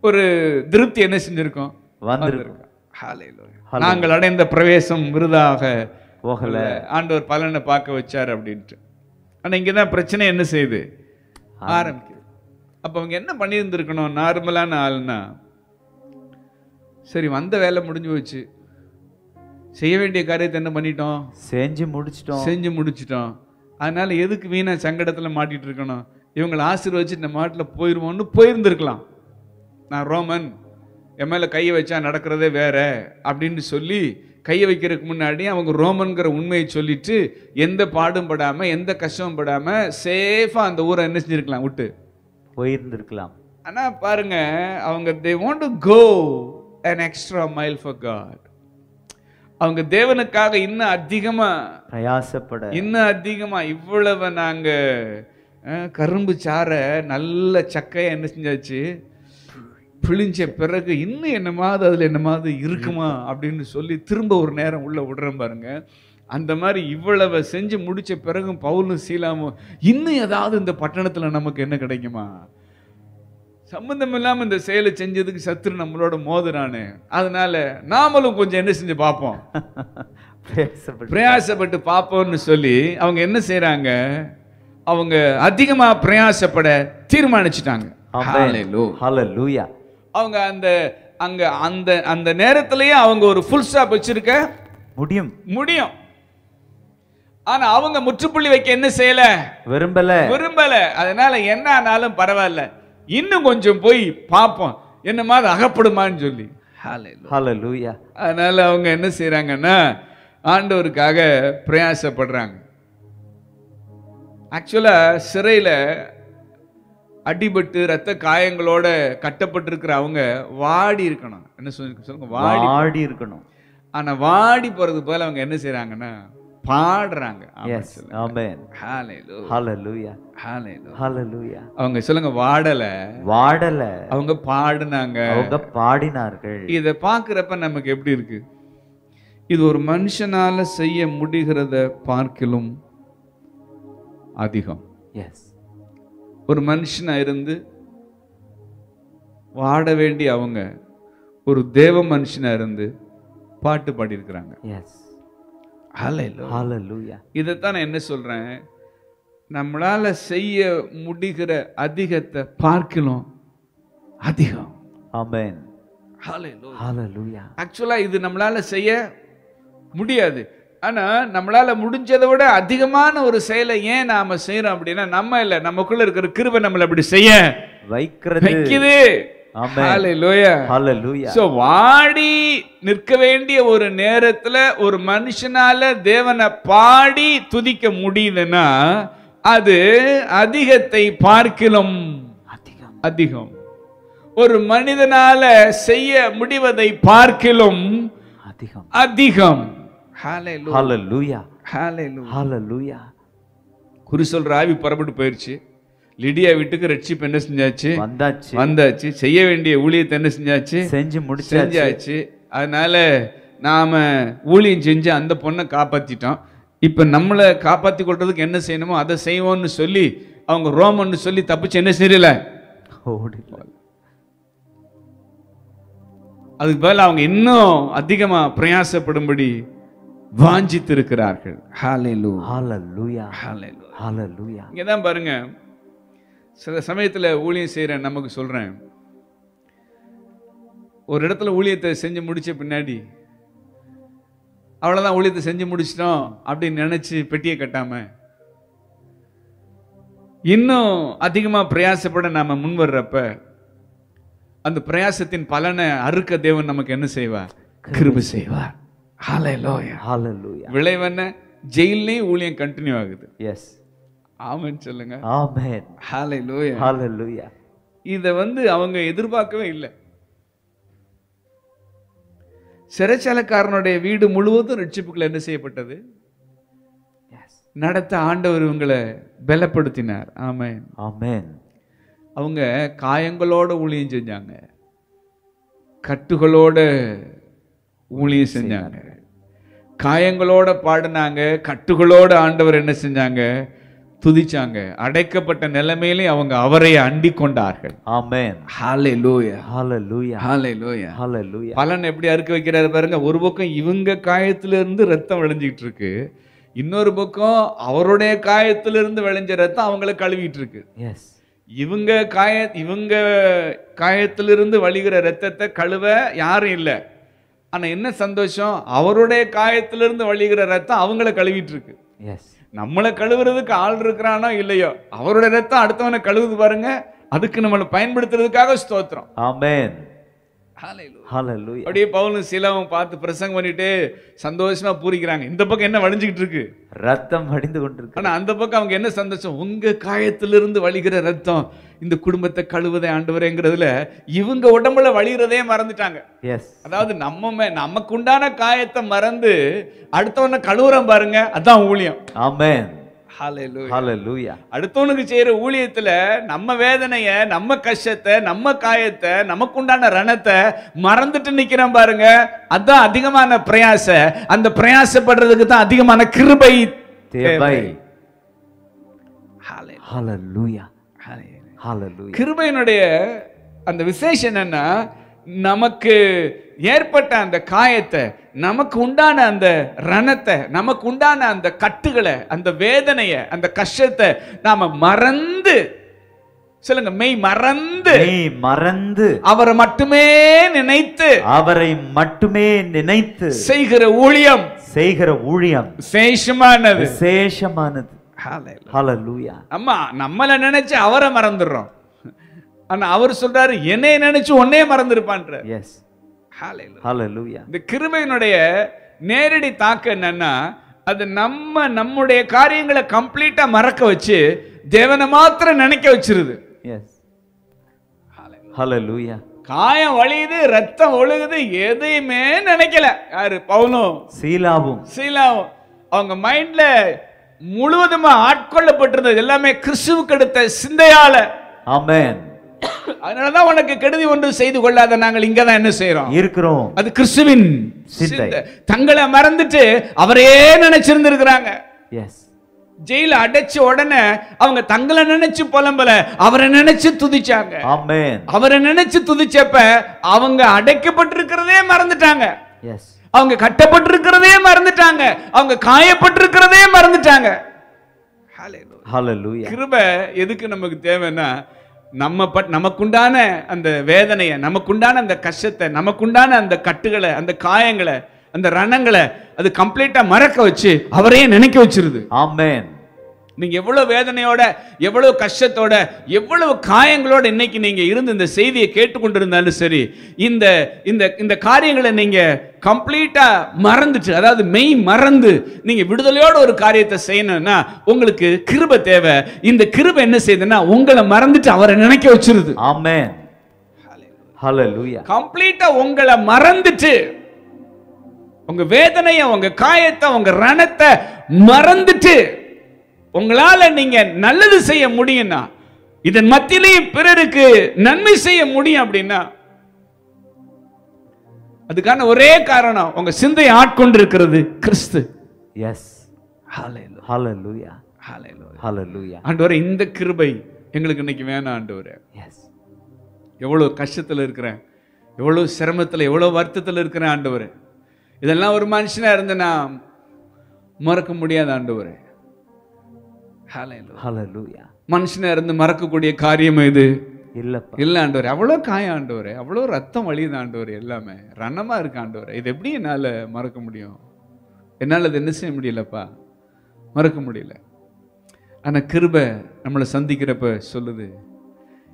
S2: ஒரு திருப்தி என்ன செஞ்சிருக்கும்?
S1: வந்திருக்கும்.
S2: Hallelujah. நாங்கள் அடைந்த பிரவேசம் விருதாக
S1: போகல.
S2: ஆண்டவர் பலனை பார்க்க வச்சார் அப்படின்ட்டு. ஆனா இங்கதான் பிரச்சனை என்ன செய்யுது? ஆரம்பிக்குது. அப்ப அவங்க என்ன பண்ணியிருந்திருக்கணும்? நார்மலான ஆள்னா சரி வந்த வேலை முடிஞ்சு போச்சு. செய்ய வேண்டிய காரியத்தை என்ன பண்ணிட்டோம்?
S1: செஞ்சு முடிச்சிட்டோம்.
S2: செஞ்சு முடிச்சிட்டோம். அதனால எதுக்கு வீணா சங்கடத்துல மாட்டிட்டு இருக்கணும்? இவங்களை ஆசீர்வதிச்சு இந்த மாட்டில் போயிருவோம்னு போயிருந்திருக்கலாம். நான் ரோமன். என் மேல கையை வச்சா நடக்கிறதே வேற அப்படின்னு சொல்லி கையை வைக்கிறதுக்கு முன்னாடி அவங்க ரோமன்கிற உண்மையை சொல்லிட்டு எந்த பாடும் படாம எந்த கஷ்டமும் படாம சேஃபா அந்த ஊரை என்ன செஞ்சிருக்கலாம் விட்டு.
S1: போயிருந்திருக்கலாம்.
S2: ஆனா பாருங்க அவங்க they want to go an extra mile for God அவங்க தேவனுக்காக இன்னும் அதிகமா
S1: பிரயாசப்பட.
S2: இன்னும் அதிகமா இவ்வளவு நாங்க அஹ், கரும்பு சாறை நல்ல சக்கையா என்ன செஞ்சாச்சு? பிழிஞ்ச பிறகு இன்னும் என்னமாவது அதுல என்னமாவது இருக்குமா அப்படின்னு சொல்லி திரும்ப ஒரு நேரம் உள்ள விடுறேன் பாருங்க. அந்த மாதிரி இவ்வளவு செஞ்சு முடிச்ச பிறகும் பவுலும் சீலாமும் இன்னும் ஏதாவது இந்த பட்டணத்துல நமக்கு என்ன கிடைக்குமா? சம்பந்தம் இல்லாம இந்த செயலை செஞ்சதுக்கு சத்துரு நம்மளோட மோதுறானு. அதனால நாமளும் கொஞ்சம் என்ன செஞ்சு பார்ப்போம்.
S1: பிரயாசப்பட்டு.
S2: பார்ப்போம்னு சொல்லி அவங்க என்ன செய்றாங்க? அவங்க அதிகமா பிரயாசப்பட தீர்மானிச்சிட்டாங்க. Hallelujah.
S1: ஹalleluya.
S2: அவங்க அந்த அங்க அந்த அந்த நேரத்திலேயே அவங்க ஒரு ஃபுல் ஸ்டாப் வச்சிருக்க?
S1: முடியும்.
S2: முடியும். ஆனா அவங்க முற்றுப்புள்ளி வைக்க என்ன செய்யல?
S1: விரும்பல.
S2: விரும்பல. அதனால என்ன ஆனாலும் பரவாயில்ல. இன்னும் கொஞ்சம் போய் பார்ப்போம். என்னமா அது அகப்படுமான்னு சொல்லி. அதனால அவங்க என்ன செய்றாங்கன்னா ஆண்டவருக்காக பிரயாசப்படுறாங்க. ஆக்சுவலா சிறையில அடிபட்டு ரத்த காயங்களோட கட்டப்பட்டிருக்கிற அவங்க வாடி இருக்கணும். என்ன சொல்லி சொல்லுங்க வாடி.
S1: வாடி இருக்கணும்.
S2: ஆனா வாடி போறது போல அவங்க என்ன செய்றாங்கன்னா பாடுறாங்க. அவங்க சொல்லுங்க வாடல.
S1: வாடல.
S2: அவங்க பாடுனாங்க.
S1: அவங்க பாடினார்கள்.
S2: இதை பார்க்குறப்ப நமக்கு எப்படி இருக்கு? இது ஒரு மனுஷனால செய்ய முடிகிறத பார்க்கிலும் அதிகம்.
S1: எஸ்
S2: ஒரு மனுஷனா இருந்து வாட வேண்டிய அவங்க ஒரு தேவ மனுஷனா இருந்து பாட்டு பாடியிருக்கிறாங்க. இதைத்தான் நான் என்ன சொல்றேன்? நம்மளால செய்ய முடிகிற அதிகத்தை பார்க்கலாம் அதிகம்.
S1: ஆமென்
S2: ஹalleluya
S1: ஹalleluya
S2: ஆக்சுவலா இது நம்மளால செய்ய முடியாது. ஆனா நம்மளால முடிஞ்சதை விட அதிகமான ஒரு செயலை ஏன் நாம செய்யறோம் அப்படின்னா நம்ம இல்ல நமக்குள்ள இருக்கிற கிருபை நம்மள அப்படி செய்ய
S1: வைக்கிறது.
S2: வைக்குது. வாடி நிற்க வேண்டிய ஒரு நேரத்துல ஒரு மனுஷனால தேவனை பாடி துதிக்க முடியுதுன்னா அது அதிகத்தை பார்க்கிலும்.
S1: அதிகம்.
S2: அதிகம். ஒரு மனிதனால செய்ய முடிவதை பார்க்கிலும்.
S1: அதிகம்.
S2: அதிகம். Hallelujah.
S1: ஹalleluya
S2: Hallelujah.
S1: ஹalleluya
S2: குறி சொல்ற ஆவி புறப்பட்டு போயிருச்சு. லிடியா வீட்டுக்கு ரட்சிப்பு என்ன செஞ்சாச்சு?
S1: வந்தாச்சு.
S2: வந்தாச்சு. செய்ய வேண்டிய ஊழியத்தை என்ன செஞ்சாச்சு?
S1: செஞ்சு முடிச்சாச்சு.
S2: செஞ்சாச்சு. அதனால நாம ஊழியம் செஞ்சு அந்த பொண்ணை காப்பாத்திட்டோம். இப்ப நம்மளை காப்பாத்தி கொள்றதுக்கு என்ன செய்யணுமோ அதை செய்வோம்னு சொல்லி அவங்க ரோமன்னு சொல்லி தப்பிச்சு என்ன செய்யல அதுக்கு பதிலா அவங்க இன்னும் அதிகமா பிரயாசப்படும்படி வாஞ்சித்து இருக்கிறார்கள் ஹalleluya.
S1: ஹalleluya
S2: ஹalleluya.
S1: ஹalleluya
S2: இங்க தான் பாருங்க. சில சமயத்துல ஊழியம் செய்யறேன் நமக்கு சொல்றேன். ஒரு இடத்துல ஊழியத்தை செஞ்சு முடிச்ச பின்னாடி அவ்வளவுதான் ஊழியத்தை செஞ்சு முடிச்சிட்டோம் அப்படின்னு நினைச்சு பெட்டியை கட்டாம இன்னும் அதிகமா பிரயாசப்பட நாம முன் வர்றப்ப அந்த பிரயாசத்தின் பலனை அறுக்க தேவன் நமக்கு என்ன செய்வார்? கிருபை செய்வார். விளைவு என்ன ஜெயிலையும் ஊழியம் கண்டினியூ ஆகுது.
S1: எஸ்
S2: ஆமென்னு சொல்லுங்க.
S1: ஆமென்.
S2: ஹalleluya
S1: ஹalleluya
S2: இத வந்து அவங்க எதிர்பார்க்கவே இல்லை. சிறைச்சாலைக்காரனுடைய வீடு முழுவதும் ரட்சிப்புகள் என்ன செய்யப்பட்டது?
S1: எஸ்
S2: நடத்த ஆண்டவர் இவங்களை பலப்படுத்தினார். ஆமென்.
S1: ஆமென்.
S2: அவங்க காயங்களோட ஊழியம் செஞ்சாங்க. கட்டுகளோட ஊழியம் செஞ்சாங்க. காயங்களோட பாடினாங்க கட்டுகளோட ஆண்டவர் என்ன செஞ்சாங்க? துதிச்சாங்க. அடைக்கப்பட்ட நிலைமையிலே அவங்க அவரை அண்டிக் கொண்டார்கள்.
S1: ஆமென்.
S2: ஹalleluya.
S1: ஹalleluya.
S2: ஹalleluya.
S1: ஹalleluya.
S2: பலன் எப்படி அறுக்க வைக்கிறாரு பாருங்க. ஒரு பக்கம் இவங்க காயத்துல இருந்து ரத்தம் விளைஞ்சிட்டு இருக்கு இன்னொரு பக்கம் அவருடைய காயத்துல இருந்து விளைஞ்ச ரத்தம் அவங்கள கழுவிட்டு இருக்கு
S1: எஸ்
S2: இவங்க காய இவங்க காயத்திலிருந்து வழிகிற ரத்தத்தை கழுவ யாரும் இல்லை. ஆனா என்ன சந்தோஷம்? அவருடைய காயத்திலிருந்து வழிகிற ரத்தம் அவங்கள கழுவிட்டு இருக்கு
S1: எஸ்
S2: நம்மளை கழுவுறதுக்கு ஆள் இருக்கிறானோ இல்லையோ அவருடைய ரத்தம் அடுத்தவனை கழுவுது பாருங்க அதுக்கு நம்மளை பயன்படுத்துறதுக்காக ஸ்தோத்திரம்.
S1: ஆமென்.
S2: அப்படியே பவுலும் சீலாவும் பார்த்து பிரசங்கம் பண்ணிட்டு சந்தோஷமா பூரிக்கிறாங்க. இந்த பக்கம் என்ன வழிஞ்சுக்கிட்டு இருக்கு?
S1: ரத்தம் வடிந்து கொண்டிருக்கு.
S2: ஆனா அந்த பக்கம் அவங்க என்ன சந்தோஷம்? உங்க காயத்திலிருந்து வழிகிற ரத்தம் இந்த குடும்பத்தை கழுவுதே ஆண்டவரேங்கிறதுல இவங்க உடம்புல வழிகிறதே மறந்துட்டாங்க.
S1: எஸ்
S2: அதாவது நம்ம மே- நமக்கு உண்டான காயத்தை மறந்து அடுத்தவனை கழுவுறோம் பாருங்க அதான் ஊழியம்.
S1: ஆமென்
S2: Hallelujah.
S1: ஹalleluya
S2: அடுத்தவனுக்கு செய்யற ஊழியத்துல நம்ம வேதனைய நம்ம கஷ்டத்தை நம்ம காயத்தை நமக்கு உண்டான ரணத்தை மறந்துட்டு நிக்கிறோம் பாருங்க. அதான் அதிகமான பிரயாச. அந்த பிரயாசப்படுறதுக்கு தான் அதிகமான கிருபை
S1: தேவை. ஹalleluya. ஹalleluya
S2: கிருபையினுடைய அந்த விசேஷம் என்னன்னா நமக்கு ஏற்பட்ட அந்த காயத்தை நமக்கு உண்டான அந்த ரணத்தை நமக்கு உண்டான அந்த கட்டுகளை அந்த வேதனையை அந்த கஷ்டத்தை நாம மறந்து சொல்லுங்க மெய் மறந்து
S1: மறந்து
S2: அவரை மட்டுமே நினைத்து
S1: அவரை மட்டுமே நினைத்து
S2: செய்கிற ஊழியம்.
S1: செய்கிற ஊழியம்.
S2: விசேஷமானது.
S1: விசேஷமானது.
S2: அம்மா நம்மளை நினைச்சு அவரை மறந்துடுறோம். ஆனா அவர் சொல்றாரு என்னைய நினைச்சு உன்னே மறந்துருப்பான்ற.
S1: எஸ்
S2: இந்த கிருபையினுடைய நேரடி தாக்கம் என்னன்னா அது நம்ம நம்முடைய காரியங்களை கம்ப்ளீட்டா மறக்க வச்சு தேவனை மாத்திரம் நினைக்க வச்சிருது. காயம் வழியுது ரத்தம் ஒழுகுது எதையுமே நினைக்கல. யாரு? பவுலும்
S1: சீலாவும்.
S2: சீலாவும். அவங்க மைண்ட்ல முழுவதுமா ஆட்கொள்ளப்பட்டிருந்தது. எல்லாமே கிறிஸ்துவுக்கு அடுத்த சிந்தையால.
S1: ஆமென்
S2: அதனாலதான் உனக்கு கெடுதி ஒன்று செய்து கொள்ளாத நாங்கள் இங்க தான் என்ன செய்யறோம்
S1: இருக்கிறோம்.
S2: அது கிறிஸ்துவின்
S1: சிந்தை.
S2: தங்களை மறந்துட்டு அவரையே நினைச்சிருந்திருக்கிறாங்க.
S1: எஸ்
S2: ஜெயில அடைச்ச உடனே அவங்க தங்களை நினைச்சு புலம்பல அவரை நினைச்சு துதிச்சாங்க. அவரை நினைச்சு துதிச்சப்ப அவங்க அடைக்கப்பட்டிருக்கிறதே மறந்துட்டாங்க. அவங்க கட்டப்பட்டிருக்கிறதே மறந்துட்டாங்க. அவங்க காயப்பட்டிருக்கிறதே மறந்துட்டாங்க. கிருபை எதுக்கு நமக்கு தேவைன்னா நம்ம பட் நமக்குண்டான அந்த வேதனையை நமக்குண்டான அந்த கஷ்டத்தை நமக்குண்டான அந்த கட்டுகளை அந்த காயங்களை அந்த ரணங்களை அது கம்ப்ளீட்டாக மறக்க வச்சு அவரையே நினைக்க வச்சிருது.
S1: ஆமேன்
S2: நீங்க எவ்வளவு வேதனையோட எவ்வளவு கஷ்டத்தோட எவ்வளவு காயங்களோட இன்னைக்கு நீங்க இருந்து இந்த செய்தியை கேட்டுக்கொண்டிருந்தாலும் சரி இந்த இந்த இந்த காரியங்களை நீங்க கம்ப்ளீட்டா மறந்துட்டு அதாவது மெய் மறந்து நீங்க விடுதலையோட ஒரு காரியத்தை செய்யணும்னா உங்களுக்கு கிருபை தேவை. இந்த கிருபை என்ன செய்யுதுன்னா உங்களை மறந்துட்டு அவரை நினைக்க வச்சிருது.
S1: ஆமென். ஹalleluya.
S2: கம்ப்ளீட்டா உங்களை மறந்துட்டு உங்க வேதனைய உங்க காயத்தை உங்க ரணத்தை மறந்துட்டு உங்களால நீங்க நல்லது செய்ய முடியும்னா இதன் மத்தியிலையும் பிறருக்கு நன்மை செய்ய முடியும் அப்படின்னா அதுக்கான ஒரே காரணம் உங்க சிந்தை ஆட்கொண்டிருக்கிறது கிறிஸ்து.
S1: எஸ் ஹalleluya ஹalleluya
S2: ஆண்டவரே இந்த கிருபை எங்களுக்கு இன்னைக்கு வேணாம் ஆண்டவரே.
S1: எஸ்
S2: எவ்வளோ கஷ்டத்தில் இருக்கிறேன் எவ்வளோ சிரமத்தில் எவ்வளோ வருத்தத்தில் இருக்கிறேன் ஆண்டவரே. இதெல்லாம் ஒரு மனுஷனா இருந்து நான் மறக்க முடியாத ஆண்டவரே. மனுஷனா இருந்து மறக்கக்கூடிய காரியம் இது
S1: இல்லப்பா.
S2: இல்லை ஆண்டவரே அவ்வளோ காயம் ஆண்டவரே அவ்வளோ ரத்தம் வழியுது ஆண்டவரே எல்லாமே. ரணமா இருக்கு ஆண்டவரே. இது எப்படி என்னால் மறக்க முடியும்? என்னால் அது என்ன செய்ய முடியலப்பா? மறக்க முடியல. ஆனா கிருபை நம்மளை சந்திக்கிறப்ப சொல்லுது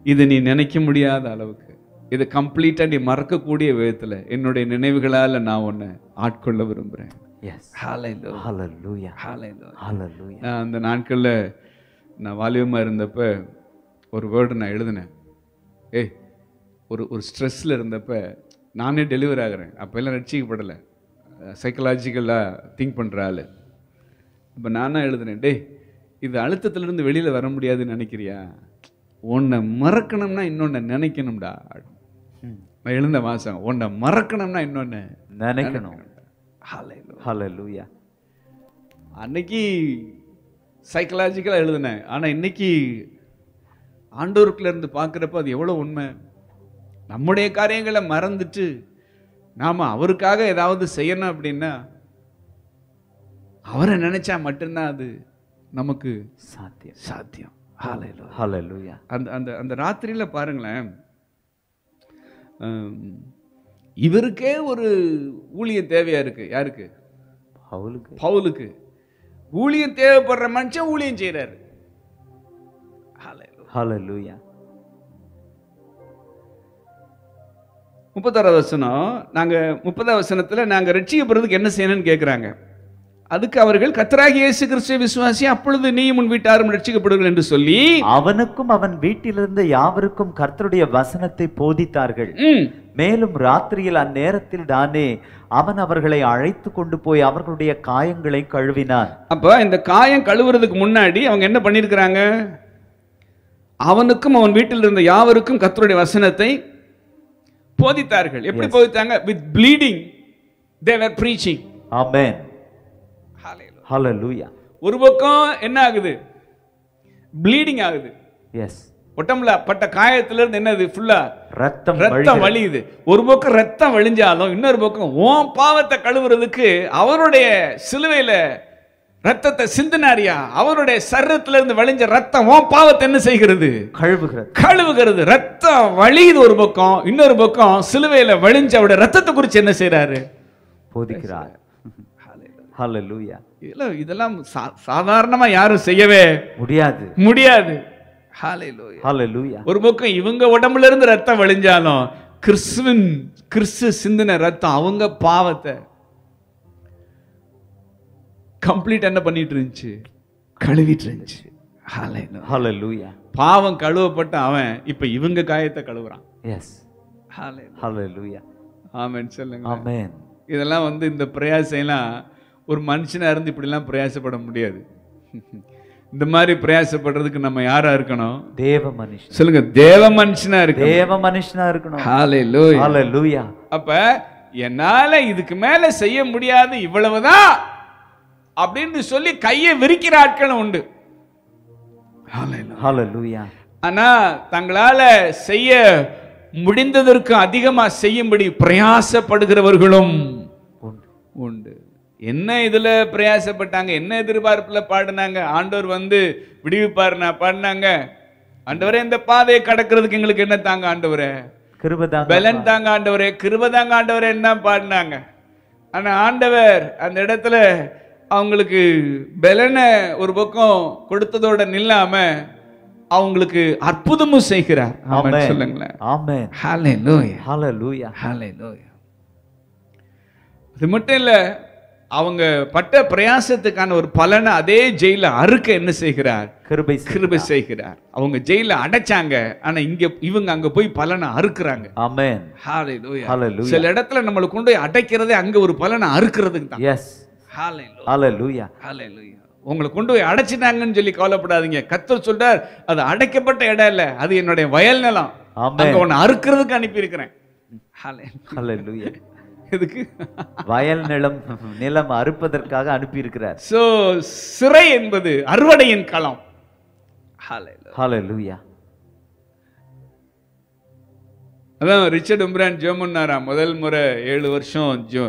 S2: இது நீ நினைக்க முடியாத அளவுக்கு இது கம்ப்ளீட்டாக நீ மறக்கக்கூடிய விதத்தில் என்னுடைய நினைவுகளால் நான் உன்னை ஆட்கொள்ள விரும்புகிறேன் நான் அந்த நாட்களில் நான் வாலிபமாக இருந்தப்ப ஒரு வேர்டு நான் எழுதினேன். ஏய் ஒரு ஒரு ஸ்ட்ரெஸ்ஸில் இருந்தப்ப நானே டெலிவர் ஆகிறேன். அப்போல்லாம் ரட்சிக்கப்படலை. சைக்கலாஜிக்கலாக திங்க் பண்ணுற ஆள். இப்போ நானா எழுதுனேன்? டேய் இது அழுத்தத்திலிருந்து வெளியில் வர முடியாதுன்னு நினைக்கிறியா? உன்னை மறக்கணும்னா இன்னொன்று நினைக்கணும்டா. நான் எழுந்த மாதம் உன்னை மறக்கணும்னா இன்னொன்று
S1: நினைக்கணும். ஹalleluya
S2: அன்னைக்கு சைக்கலாஜிக்கலாக எழுதினேன். ஆனால் இன்னைக்கு ஆண்டோருக்குள்ள இருந்து பார்க்குறப்ப அது எவ்வளோ உண்மை. நம்முடைய காரியங்களை மறந்துட்டு நாம் அவருக்காக ஏதாவது செய்யணும் அப்படின்னா அவரை நினைச்சா மட்டும்தான் அது நமக்கு
S1: சாத்தியம்.
S2: சாத்தியம். அந்த அந்த அந்த ராத்திரியில் பாருங்களேன். இவருக்கே ஒரு ஊழியம் தேவையா இருக்கு? யாருக்கு?
S1: பவுலுக்கு.
S2: பவுலுக்கு. ஊழியம் தேவைப்படுற மனுஷன் ஊழியம் செய்யறாரு
S1: ஹalleluya.
S2: முப்பத்தாறாவது வசனம் நாங்க முப்பதாவது வசனத்துல நாங்க ரட்சிக்கப்படுறதுக்கு என்ன செய்யணும்னு கேட்குறாங்க அதுக்கு அவர்கள் கத்தராகி இயேசு கிறிஸ்துவை விசுவாசி அப்பொழுது நீயும் உன் வீட்டாரும் ரட்சிக்கப்படுங்கள் என்று சொல்லி
S1: அவனுக்கும் அவன் வீட்டிலிருந்த யாவருக்கும் கர்த்தருடைய வசனத்தை போதித்தார்கள். மேலும் ராத்திரியில் அந்நேரத்தில் தானே அவன் அவர்களை அழைத்து கொண்டு போய் அவர்களுடைய காயங்களை கழுவினான்.
S2: அப்ப இந்த காயம் கழுவுறதுக்கு முன்னாடி அவங்க என்ன பண்ணியிருக்கிறாங்க அவனுக்கும் அவன் வீட்டில் இருந்த யாவருக்கும் கர்த்தருடைய வசனத்தை போதித்தார்கள். எப்படி போதித்தாங்க? வித் ப்ளீடிங் தேவர் ப்ரீச்சிங்
S1: ஆமென் ஹalleluya
S2: ஒரு பக்கம் என்ன ஆகுது? ப்ளீடிங் ஆகுது.
S1: எஸ்
S2: உடம்புல பட்ட காயத்துல இருந்து என்னது ஃபுல்லா
S1: ரத்தம்
S2: ரத்தம். வழியுது. ஒரு பக்கம் ரத்தம் வழிஞ்சாலும் இன்னொரு பக்கம் ஓன் பாவத்தை கழுவுறதுக்கு அவருடைய சிலுவையில ரத்தத்தை சிந்தினாரியா? அவருடைய சரீரத்துல இருந்து வழிஞ்ச ரத்தம் ஓன் பாவத்தை என்ன செய்கிறது?
S1: கழுவுகிறது.
S2: கழுவுகிறது. ரத்தம் வழியுது ஒரு பக்கம் இன்னொரு பக்கம் சிலுவையில வழிஞ்ச அவருடைய ரத்தத்தை குறித்து என்ன செய்றாரு?
S1: போதிக்கிறார். ஹalleluya
S2: இதெல்லாம் இதெல்லாம் சா- சாதாரணமா யாரும் செய்யவே
S1: முடியாது.
S2: முடியாது.
S1: ஹalleluya
S2: ஒரு பக்கம் இவங்க உடம்புல இருந்து ரத்தம் வழிஞ்சாலும் கிறிஸ்துவின் கிறிஸ்து சிந்தின ரத்தம் அவங்க பாவத்தை கம்ப்ளீட் என்ன பண்ணிட்டு இருந்துச்சு? கழுவிட்டு இருந்துச்சு.
S1: ஹalleluya
S2: பாவம் கழுவப்பட்ட அவன் இப்ப இவங்க காயத்தை கழுவுறான்.
S1: எஸ். ஹalleluya
S2: ஆமென் சொல்லுங்க.
S1: ஆமென்
S2: இதெல்லாம் வந்து இந்த பிரயாசையெல்லாம் ஒரு மனுஷனா இருந்து இப்படிலாம் பிரயாசப்பட முடியாது. இந்த மாதிரி பிரயாசப்படுறதுக்கு நம்ம யாரா இருக்கணும்?
S1: தேவ மனுஷன்.
S2: சொல்லுங்க தேவ மனுஷனா இருக்கு
S1: தேவ மனுஷனா இருக்கணும்.
S2: ஹalleluya
S1: ஹalleluya
S2: அப்ப என்னால இதுக்கு மேல செய்ய முடியாது இவ்வளவுதான் அப்படின்னு சொல்லி கையை விரிக்கிற ஆட்களும் உண்டு. Hallelujah.
S1: ஹalleluya
S2: ஆனா தங்களால செய்ய முடிந்ததற்கு அதிகமா செய்யும்படி பிரயாசப்படுகிறவர்களும்
S1: உண்டு.
S2: உண்டு. என்ன இதுல பிரயாசப்பட்டாங்க? என்ன எதிர்பார்ப்புல பாடினாங்க? ஆண்டவர் வந்து விடுவிப்பாருனா பாடினாங்க. ஆண்டவரே இந்த பாதையை கடக்கிறதுக்கு எங்களுக்கு என்ன தாங்க ஆண்டவரே?
S1: கிருபதாங்க
S2: பலன் தாங்க ஆண்டவரே. கிருப தாங்க ஆண்டவரே என்ன பாடினாங்க? ஆனா ஆண்டவர் அந்த இடத்துல அவங்களுக்கு பலனை ஒரு பக்கம் கொடுத்ததோட நில்லாம அவங்களுக்கு அற்புதமும் செய்கிறார். ஆமென் சொல்லுங்களேன். ஹalleluya.
S1: ஹalleluya.
S2: அது மட்டும் இல்ல அவங்க பட்ட பிரயாசத்துக்கான ஒரு பலனை அதே ஜெயில அறுக்க என்ன செய்கிறார்?
S1: கிருபை
S2: கிருபை செய்கிறார். அவங்க ஜெயில அடைச்சாங்க. ஆனா இங்க இவங்க அங்க போய் பலனை அறுக்குறாங்க.
S1: ஆமென்.
S2: சில இடத்துல நம்மளை கொண்டு போய் அடைக்கிறதே அங்க ஒரு பலனை அறுக்கிறதுக்கு தான்.
S1: Yes
S2: Hallelujah.
S1: ஹalleluya.
S2: Hallelujah. உங்களை கொண்டு போய் அடைச்சிட்டாங்கன்னு சொல்லி கவலைப்படாதீங்க. கத்தர் சொல்றார் அது அடைக்கப்பட்ட இடம் இல்ல. அது என்னுடைய வயல் நிலம். அங்க உன்னை அறுக்கிறதுக்கு அனுப்பி இருக்கிறேன்
S1: ஹalleluya.
S2: எதுக்கு?
S1: வயல் நிலம் நிலம் அறுப்பதற்காக அனுப்பி இருக்கிறார்
S2: சோ சிறை என்பது அறுவடையின் களம். Hallelujah.
S1: ஹalleluya
S2: அதான் ரிச்சர்ட் உம்ரான் ஜோமன்னாரா முதல் முறை ஏழு வருஷம் ஜோ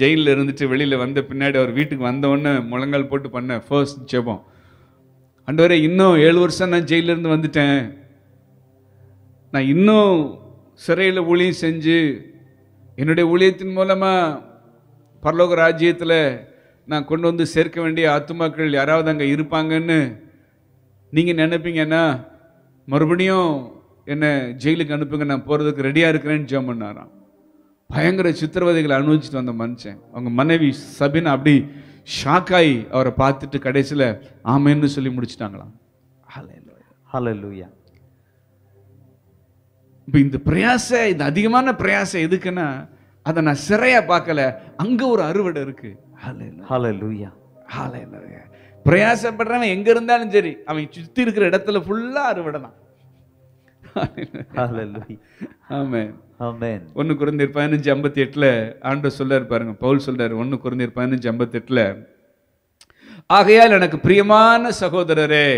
S2: ஜெயிலில் இருந்துட்டு வெளியில வந்த பின்னாடி அவர் வீட்டுக்கு வந்த உடனே முழங்கால் போட்டு பண்ண ஃபர்ஸ்ட் ஜெபம். ஆண்டவரே இன்னும் ஏழு வருஷம் நான் ஜெயில்ல இருந்து வந்துட்டேன். நான் இன்னும் சிறையில் ஊழியம் செஞ்சு என்னுடைய ஊழியத்தின் மூலமாக பரலோக ராஜ்யத்தில் நான் கொண்டு வந்து சேர்க்க வேண்டிய ஆத்துமாக்கள் யாராவது அங்கே இருப்பாங்கன்னு நீங்கள் நினைப்பீங்கன்னா மறுபடியும் என்னை ஜெயிலுக்கு அனுப்புங்க நான் போகிறதுக்கு ரெடியாக இருக்கிறேன்னு ஜெம் பண்ணாராம். பயங்கர சித்திரவதைகளை அனுபவிச்சுட்டு வந்த மனுஷன். அவங்க மனைவி சபின் அப்படி ஷாக்காய் அவரை பார்த்துட்டு கடைசியில் ஆமேன்னு சொல்லி முடிச்சிட்டாங்களாம்.
S1: ஹalleluya.
S2: இப்போ இந்த பிரயாசை இந்த அதிகமான பிரயாசை எதுக்குன்னா அதை நான் சிறையா பார்க்கல. அங்க ஒரு அறுவடை இருக்கு. பிரயாசப்படுறவன் எங்க இருந்தாலும் சரி அவன் சுத்தி இருக்கிற இடத்துல ஃபுல்லா அறுவடை தான். ஒன்று குறைந்தர் பதினஞ்சு ஐம்பத்தி எட்டில் ஆண்டவர் சொல்றாரு பாருங்க. பவுல் சொல்றாரு ஒன்று குறைந்தர் பதினஞ்சு ஐம்பத்தி எட்டில் ஆகையால் எனக்கு பிரியமான சகோதரரே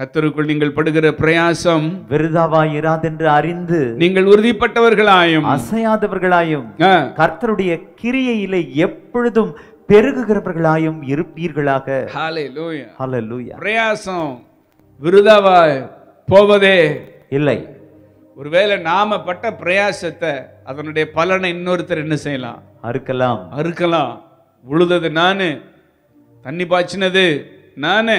S2: கத்தருக்குள் நீங்கள் படுகிற பிரயாசம்
S1: விருதாவாய் இராதென்று அறிந்து
S2: நீங்கள் உறுதிப்பட்டவர்களாயும்
S1: அசையாதவர்களாயும் கர்த்தருடைய கிரியையிலே எப்பொழுதும் பெருகுகிறவர்களாயும் இருப்பீர்களாக.
S2: பிரயாசம் விருதாவாய் போவதே
S1: இல்லை.
S2: ஒருவேளை நாம பட்ட பிரயாசத்தை அதனுடைய பலனை இன்னொருத்தர் என்ன செய்யலாம்?
S1: அறுக்கலாம்.
S2: அறுக்கலாம். உழுதது நானு தண்ணி பாய்ச்சினது நானு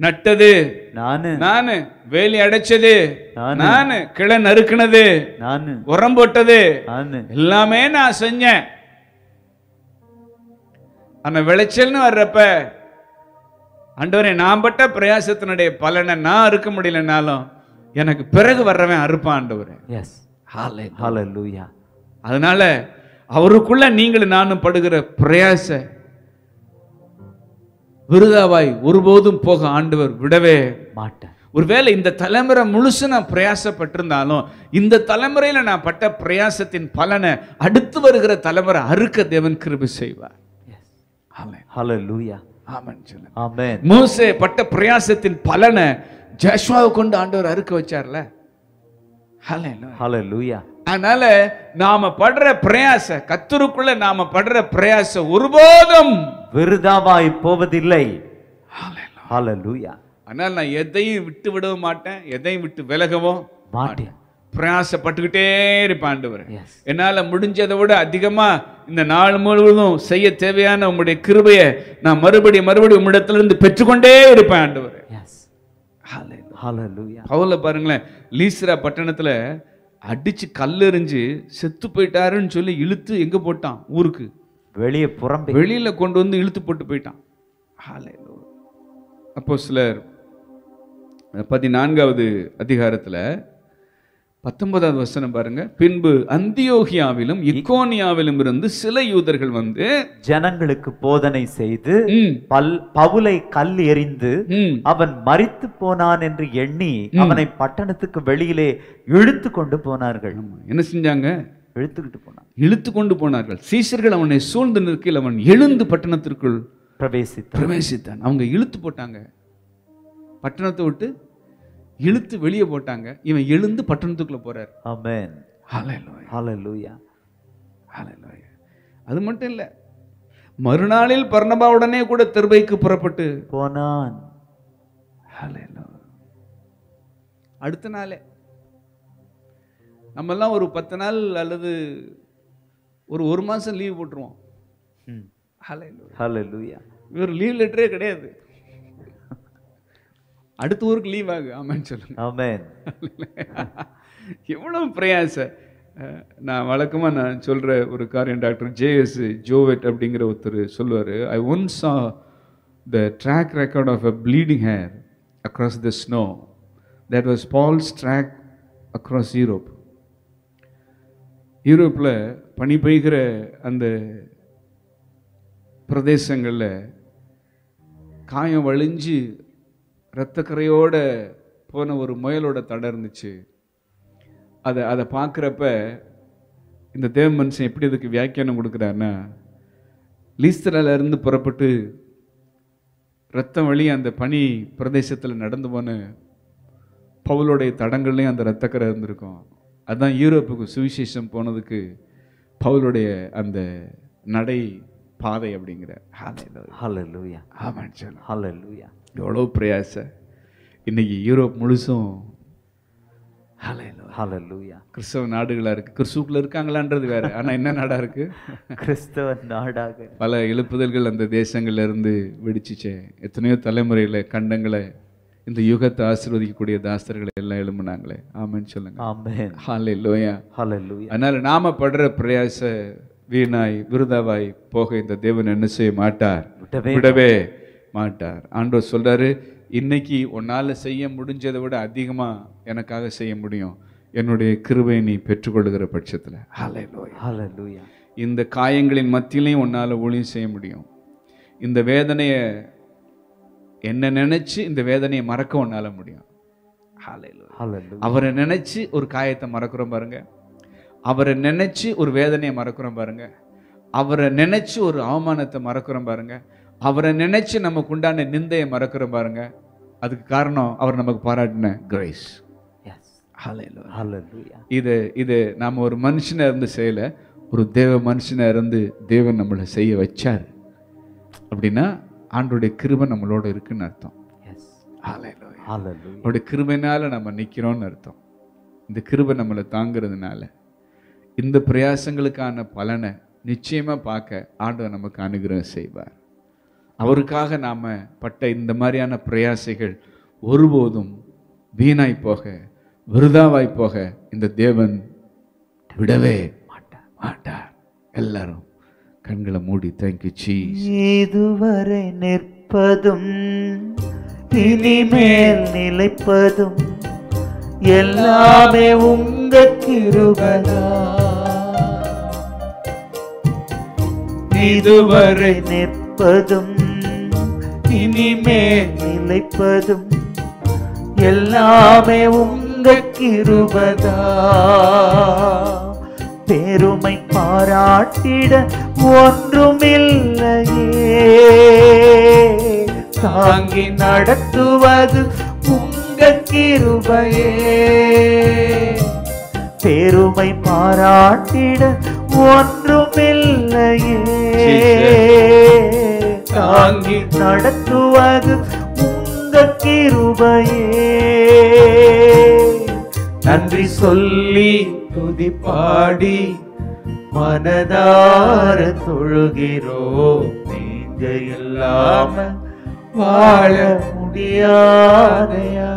S2: நட்டது.
S1: நானு.
S2: நானு. வேலி அடைச்சது.
S1: நானு.
S2: கிளை நறுக்குனது.
S1: நானு.
S2: உரம் போட்டது. எல்லாமே நான் செஞ்சேன். ஆனா விளைச்சல்னு வர்றப்ப ஆண்டவரே நான் பட்ட பிரயாசத்தினுடைய பலனை நான் அறுக்க முடியலனாலும் எனக்கு பிறகு வர்றவன் அறுப்பான் ஆண்டவரே.
S1: எஸ் ஹalleluya
S2: அதனால அவருக்குள்ள நீங்களும் நானும் படுகிற பிரயாச விருதாவாய் ஒருபோதும் போக ஆண்டவர் விடவே
S1: மாட்டேன்
S2: ஒருவேளை இந்த தலைமுறை முழுசு நான் பிரயாசப்பட்டிருந்தாலும் இந்த தலைமுறையில நான் பட்ட பிரயாசத்தின் பலனை அடுத்து வருகிற தலைமுறை அறுக்க தேவன் கிருபை செய்வார்.
S1: எஸ்
S2: ஆமென்.
S1: ஹalleluya
S2: ஆமென் சொல்லுங்க.
S1: ஆமென்
S2: மோசே பட்ட பிரயாசத்தின் பலனை ஜாஷுவாவை கொண்டு ஆண்டவர் அறுக்க வச்சார்ல? அதனால நாம படுற பிரயாச கத்தருக்குள்ள நாம படுற பிரயாச ஒருபோதும்
S1: விருதாவாய் போவதில்லை.
S2: ஆனால் நான் எதையும் விட்டு விடவும் மாட்டேன் எதையும் விட்டு விலகவும்
S1: மாட்டேன்.
S2: பிரயாசப்பட்டுக்கிட்டே இருப்பேன் ஆண்டவரே. என்னால முடிஞ்சதை விட அதிகமா இந்த நாள் முழுவதும் செய்ய தேவையான உம்முடைய கிருபையை நான் மறுபடியும் மறுபடியும் உம்மிடத்திலிருந்து பெற்றுக்கொண்டே இருப்பேன் ஆண்டவரே. பவுல பாருங்களேன் லீஸ்ரா பட்டணத்துல அடிச்சு கல்லெறிஞ்சு செத்து போயிட்டாருன்னு சொல்லி இழுத்து எங்க போட்டான்? ஊருக்கு.
S1: வெளியே புறம்பே.
S2: வெளியில கொண்டு வந்து இழுத்து போட்டு போயிட்டான். அப்போ சிலர் பதினான்காவது அதிகாரத்துல பத்தொன்பதாவது வசனம் பாருங்க. பின்பு அந்தியோகியாவிலும் இக்கோனியாவிலும் இருந்து சில யூதர்கள் வந்து
S1: ஜனங்களுக்கு போதனை செய்து பல் பவுலை கல் எறிந்து அவன் மரித்து போனான் என்று எண்ணி அவனை பட்டணத்துக்கு வெளியிலே இழுத்து கொண்டு போனார்கள்.
S2: என்ன செஞ்சாங்க?
S1: இழுத்துக்கிட்டு போனான்.
S2: இழுத்து கொண்டு போனார்கள். சீஷர்கள் அவனை சூழ்ந்து நிற்கையில் அவன் எழுந்து பட்டணத்திற்குள்
S1: பிரவேசித்தார்
S2: பிரவேசித்தான். அவங்க இழுத்து போட்டாங்க. பட்டணத்தை விட்டு இழுத்து வெளியே போட்டாங்க. இவன் எழுந்து பட்டணத்துக்குள்ள போறார்.
S1: ஆமென்
S2: ஹalleluya
S1: ஹalleluya
S2: அது மட்டும் இல்ல மறுநாளில் பர்ணபாவுடனே கூட தெருவைக்கு புறப்பட்டு
S1: போனான்.
S2: அடுத்த நாளே நம்மெல்லாம் ஒரு பத்து நாள் அல்லது ஒரு ஒரு மாசம் லீவ் போட்டுருவோம். இவர் லீவ் லெட்டரே கிடையாது. அடுத்த ஊருக்கு லீவ் ஆகு. ஆமான்னு சொல்லுங்க.
S1: ஆமென்.
S2: எவ்வளவு பிரயாச? நான் வழக்கமாக நான் சொல்கிற ஒரு காரியம் டாக்டர் ஜேஎஸ் ஜோவெட் அப்படிங்கிற ஒருத்தர் சொல்லுவார். I once saw the track record of a bleeding hare across the snow that was balls track across Europe யூரோப்பில் பனி பெய்கிற அந்த பிரதேசங்களில் காயம் வழிஞ்சு இரத்தக்கரையோட போன ஒரு முயலோட தடை இருந்துச்சு. அதை அதை பார்க்குறப்ப இந்த தேவ மனுஷன் எப்படி இதுக்கு வியாக்கியானம் கொடுக்குறாருன்னா லீஸ்தரால இருந்து புறப்பட்டு ரத்தம் வழி அந்த பனி பிரதேசத்தில் நடந்து போன பவுலுடைய தடங்கள்லையும் அந்த ரத்தக்கரை இருந்திருக்கும். அதான் யூரோப்புக்கு சுவிசேஷம் போனதுக்கு பவுலுடைய அந்த நடை பாதை அப்படிங்கிற.
S1: ஹalleluya
S2: ஆமாம்
S1: ஹalleluya
S2: எவ்வளோ பிரயாச. இன்னைக்கு யூரோப் முழுசும்
S1: ஹalleluya
S2: கிறிஸ்தவ நாடுகளா இருக்கு. கிறிஸ்துக்குள்ள இருக்காங்களான்றது வேற. ஆனா என்ன நாடா இருக்கு?
S1: கிறிஸ்தவ நாடாக.
S2: பல எழுப்புதல்கள் அந்த தேசங்கள்ல இருந்து வெடிச்சிச்சே. எத்தனையோ தலைமுறையில கண்டங்களை இந்த யுகத்தை ஆசீர்வதிக்கக்கூடிய தாஸ்தர்களை எல்லாம் எழும்புனாங்களே. ஆமென்னு சொல்லுங்க.
S1: ஆமென்.
S2: ஹாலே லோயா
S1: ஹalleluya
S2: அதனால நாம படுற பிரயாச வீணாய் விருதாவாய் போக இந்த தேவன் என்ன செய்ய மாட்டார்?
S1: விடவே.
S2: மாட்டார். ஆண்டவர் சொல்றாரு இன்னைக்கு உன்னால செய்ய முடிஞ்சதை விட அதிகமா எனக்காக செய்ய முடியும். என்னுடைய கிருபை நீ பெற்றுக்கொள்ளுகிற பட்சத்துல. ஹalleluya இந்த காயங்களின் மத்தியிலையும் உன்னால ஊழியம் செய்ய முடியும். இந்த வேதனையை என்ன நினைச்சு இந்த வேதனையை மறக்க உன்னால முடியும். அவரை நினைச்சு ஒரு காயத்தை மறக்கிறோம் பாருங்க. அவரை நினைச்சு ஒரு வேதனையை மறக்கிறோம் பாருங்க. அவரை நினைச்சு ஒரு அவமானத்தை மறக்கிறோம் பாருங்க. அவரை நினைச்சு நமக்கு உண்டான நிந்தையை மறக்கிறோம் பாருங்க. அதுக்கு காரணம் அவர் நமக்கு பாராட்டின கிரேஸ் இது இது நாம ஒரு மனுஷனா இருந்து செய்யல. ஒரு தேவ மனுஷனா இருந்து தேவன் நம்மளை செய்ய வச்சார். அப்படின்னா ஆண்டோடைய கிருபை நம்மளோட இருக்குன்னு அர்த்தம். அவருடைய கிருபைனால நம்ம நிக்கிறோம்னு அர்த்தம். இந்த கிருபை நம்மளை தாங்கிறதுனால இந்த பிரயாசங்களுக்கான பலனை நிச்சயமா பார்க்க ஆண்டவர் நமக்கு அனுகிரகம் செய்வார். அவருக்காக நாம பட்ட இந்த மாதிரியான பிரயாசைகள் ஒருபோதும் வீணாய் போக விருதாவாய் போக இந்த தேவன் விடவே மாட்டார். மாட்டார். எல்லாரும் கண்களை மூடி தேங்க்யூ சீஸ்
S1: இதுவரை நிற்பதும் இனிமேல் நிலைப்பதும் எல்லாமே உங்க கிருபதா இதுவரை நிற்பதும் இனிமேல் நிலைப்பதும் எல்லாமே உங்க கிருபதா? பெருமை பாராட்டிட ஒன்றுமில்லையே. தாங்கி நடத்துவது உங்க கிருபையே. பெருமை பாராட்டிட ஒன்றுமில்லையே. தாங்கி நடத்துவது உங்க கிருபையே. நன்றி சொல்லி துதிப்பாடி மனதார தொழுகிறோ. நீங்க இல்லாம வாழ முடியாதையா.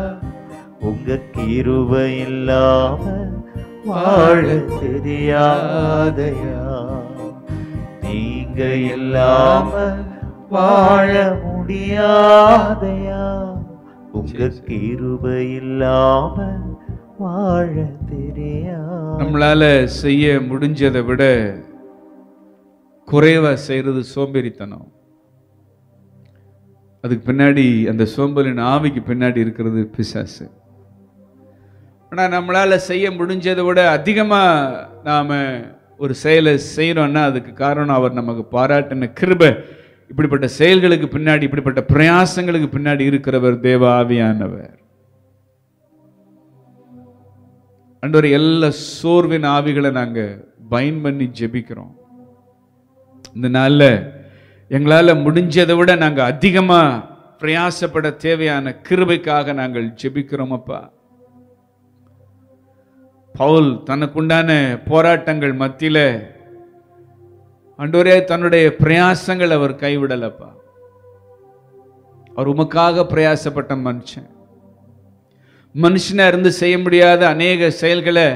S1: உங்க கிருப இல்லாம வாழ தெரியாதையா. நீங்க இல்லாம வாழ முடியாதையா? உங்க கிருபை இல்லாம வாழ தெரியா?
S2: நம்மளால செய்ய முடிஞ்சதை விட குறைவா செய்யறது சோம்பேறித்தனம். அதுக்கு பின்னாடி அந்த சோம்பலின் ஆவிக்கு பின்னாடி இருக்கிறது பிசாசு. ஆனா நம்மளால செய்ய முடிஞ்சதை விட அதிகமா நாம ஒரு செயலை செய்யறோம்னா அதுக்கு காரணம் அவர் நமக்கு பாராட்டின கிருபை. இப்படிப்பட்ட செயல்களுக்கு பின்னாடி இப்படிப்பட்ட பிரயாசங்களுக்கு பின்னாடி இருக்கிறவர் தேவ ஆவியானவர் அன்றொரு எல்லா சோர்வின் ஆவிகளை நாங்கள் பைன் பண்ணி ஜெபிக்கிறோம். இந்த நாளில் எங்களால் முடிஞ்சதை விட நாங்கள் அதிகமாக பிரயாசப்பட தேவையான கிருபைக்காக நாங்கள் ஜெபிக்கிறோம் அப்பா. பவுல் தனக்குண்டான போராட்டங்கள் மத்தியில் அன்றுவரே தன்னுடைய பிரயாசங்கள் அவர் கைவிடலப்பா. அவர் உமக்காக பிரயாசப்பட்ட மனுஷன். மனுஷனா இருந்து செய்ய முடியாத அநேக செயல்களை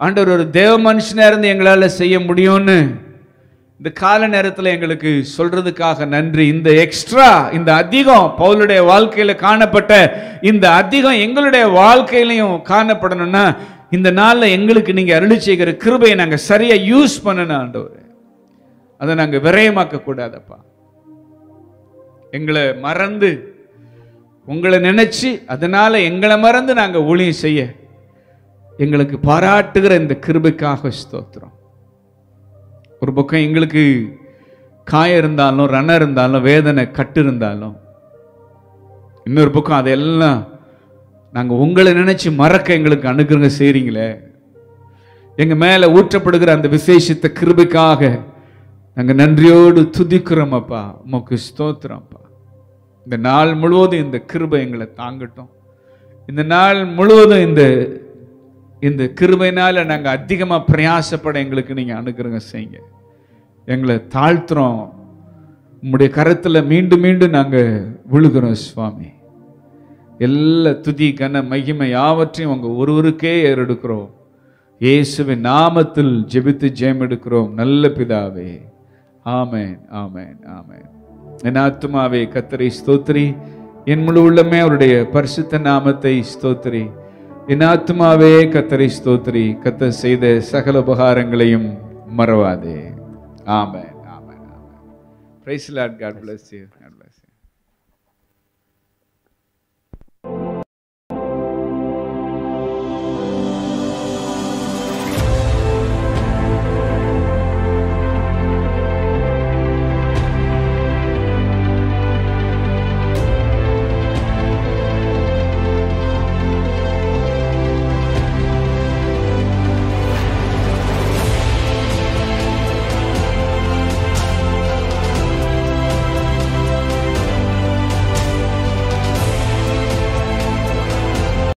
S2: ஆண்டவர் ஒரு தேவ மனுஷனா இருந்து எங்களால் செய்ய முடியும்னு இந்த கால நேரத்தில் எங்களுக்கு சொல்றதுக்காக நன்றி. இந்த எக்ஸ்ட்ரா இந்த அதிகம் பவுலுடைய வாழ்க்கையில் காணப்பட்ட இந்த அதிகம் எங்களுடைய வாழ்க்கையிலையும் காணப்படணும்னா இந்த நாளில் எங்களுக்கு நீங்கள் அருளி செய்கிற கிருபையை நாங்கள் சரியாக யூஸ் பண்ணணும் ஆண்டவர். அதை நாங்கள் விரயமாக்க கூடாதப்பா எங்களை மறந்து உங்களை நினைச்சு அதனால எங்களை மறந்து நாங்கள் ஊழியம் செய்ய எங்களுக்கு பாராட்டுகிற இந்த கிருபைக்காக ஸ்தோத்திரம். ஒரு பக்கம் எங்களுக்கு காயம் இருந்தாலும் ரணம் இருந்தாலும் வேதனை கட்டு இருந்தாலும் இன்னொரு பக்கம் அதெல்லாம் நாங்கள் உங்களை நினைச்சு மறக்க எங்களுக்கு அனுகிரகம் செய்கிறீங்களே எங்கள் மேலே ஊற்றப்படுகிற அந்த விசேஷத்தை கிருபைக்காக நாங்கள் நன்றியோடு துதிக்கிறோம் அப்பா. உமக்கு ஸ்தோத்திரம் அப்பா. இந்த நாள் முழுவதும் இந்த கிருபை எங்களை தாங்கட்டும். இந்த நாள் முழுவதும் இந்த இந்த கிருபைனால நாங்கள் அதிகமாக பிரயாசப்பட எங்களுக்கு நீங்கள் அனுகிரகம் செய்யுங்க. எங்களை தாழ்த்துறோம். உங்களுடைய கரத்தில் மீண்டும் மீண்டும் நாங்கள் விழுகிறோம் சுவாமி. எல்லா துதி கன மகிமை யாவற்றையும் உங்கள் ஒருவருக்கே ஏறெடுக்கிறோம். இயேசுவின் நாமத்தில் ஜெபித்து ஜெயம் எடுக்கிறோம் நல்ல பிதாவே. ஆமேன் ஆமேன் ஆமேன். என் ஆத்மாவே கத்தரை ஸ்தோத்ரி என் முழு உள்ளமே அவருடைய பரிசுத்த நாமத்தை ஸ்தோத்ரி என் ஆத்மாவே கத்தரை ஸ்தோத்ரி கத்த செய்த சகல உபகாரங்களையும் மறவாதே. Amen amen amen. Praise lord God bless you God bless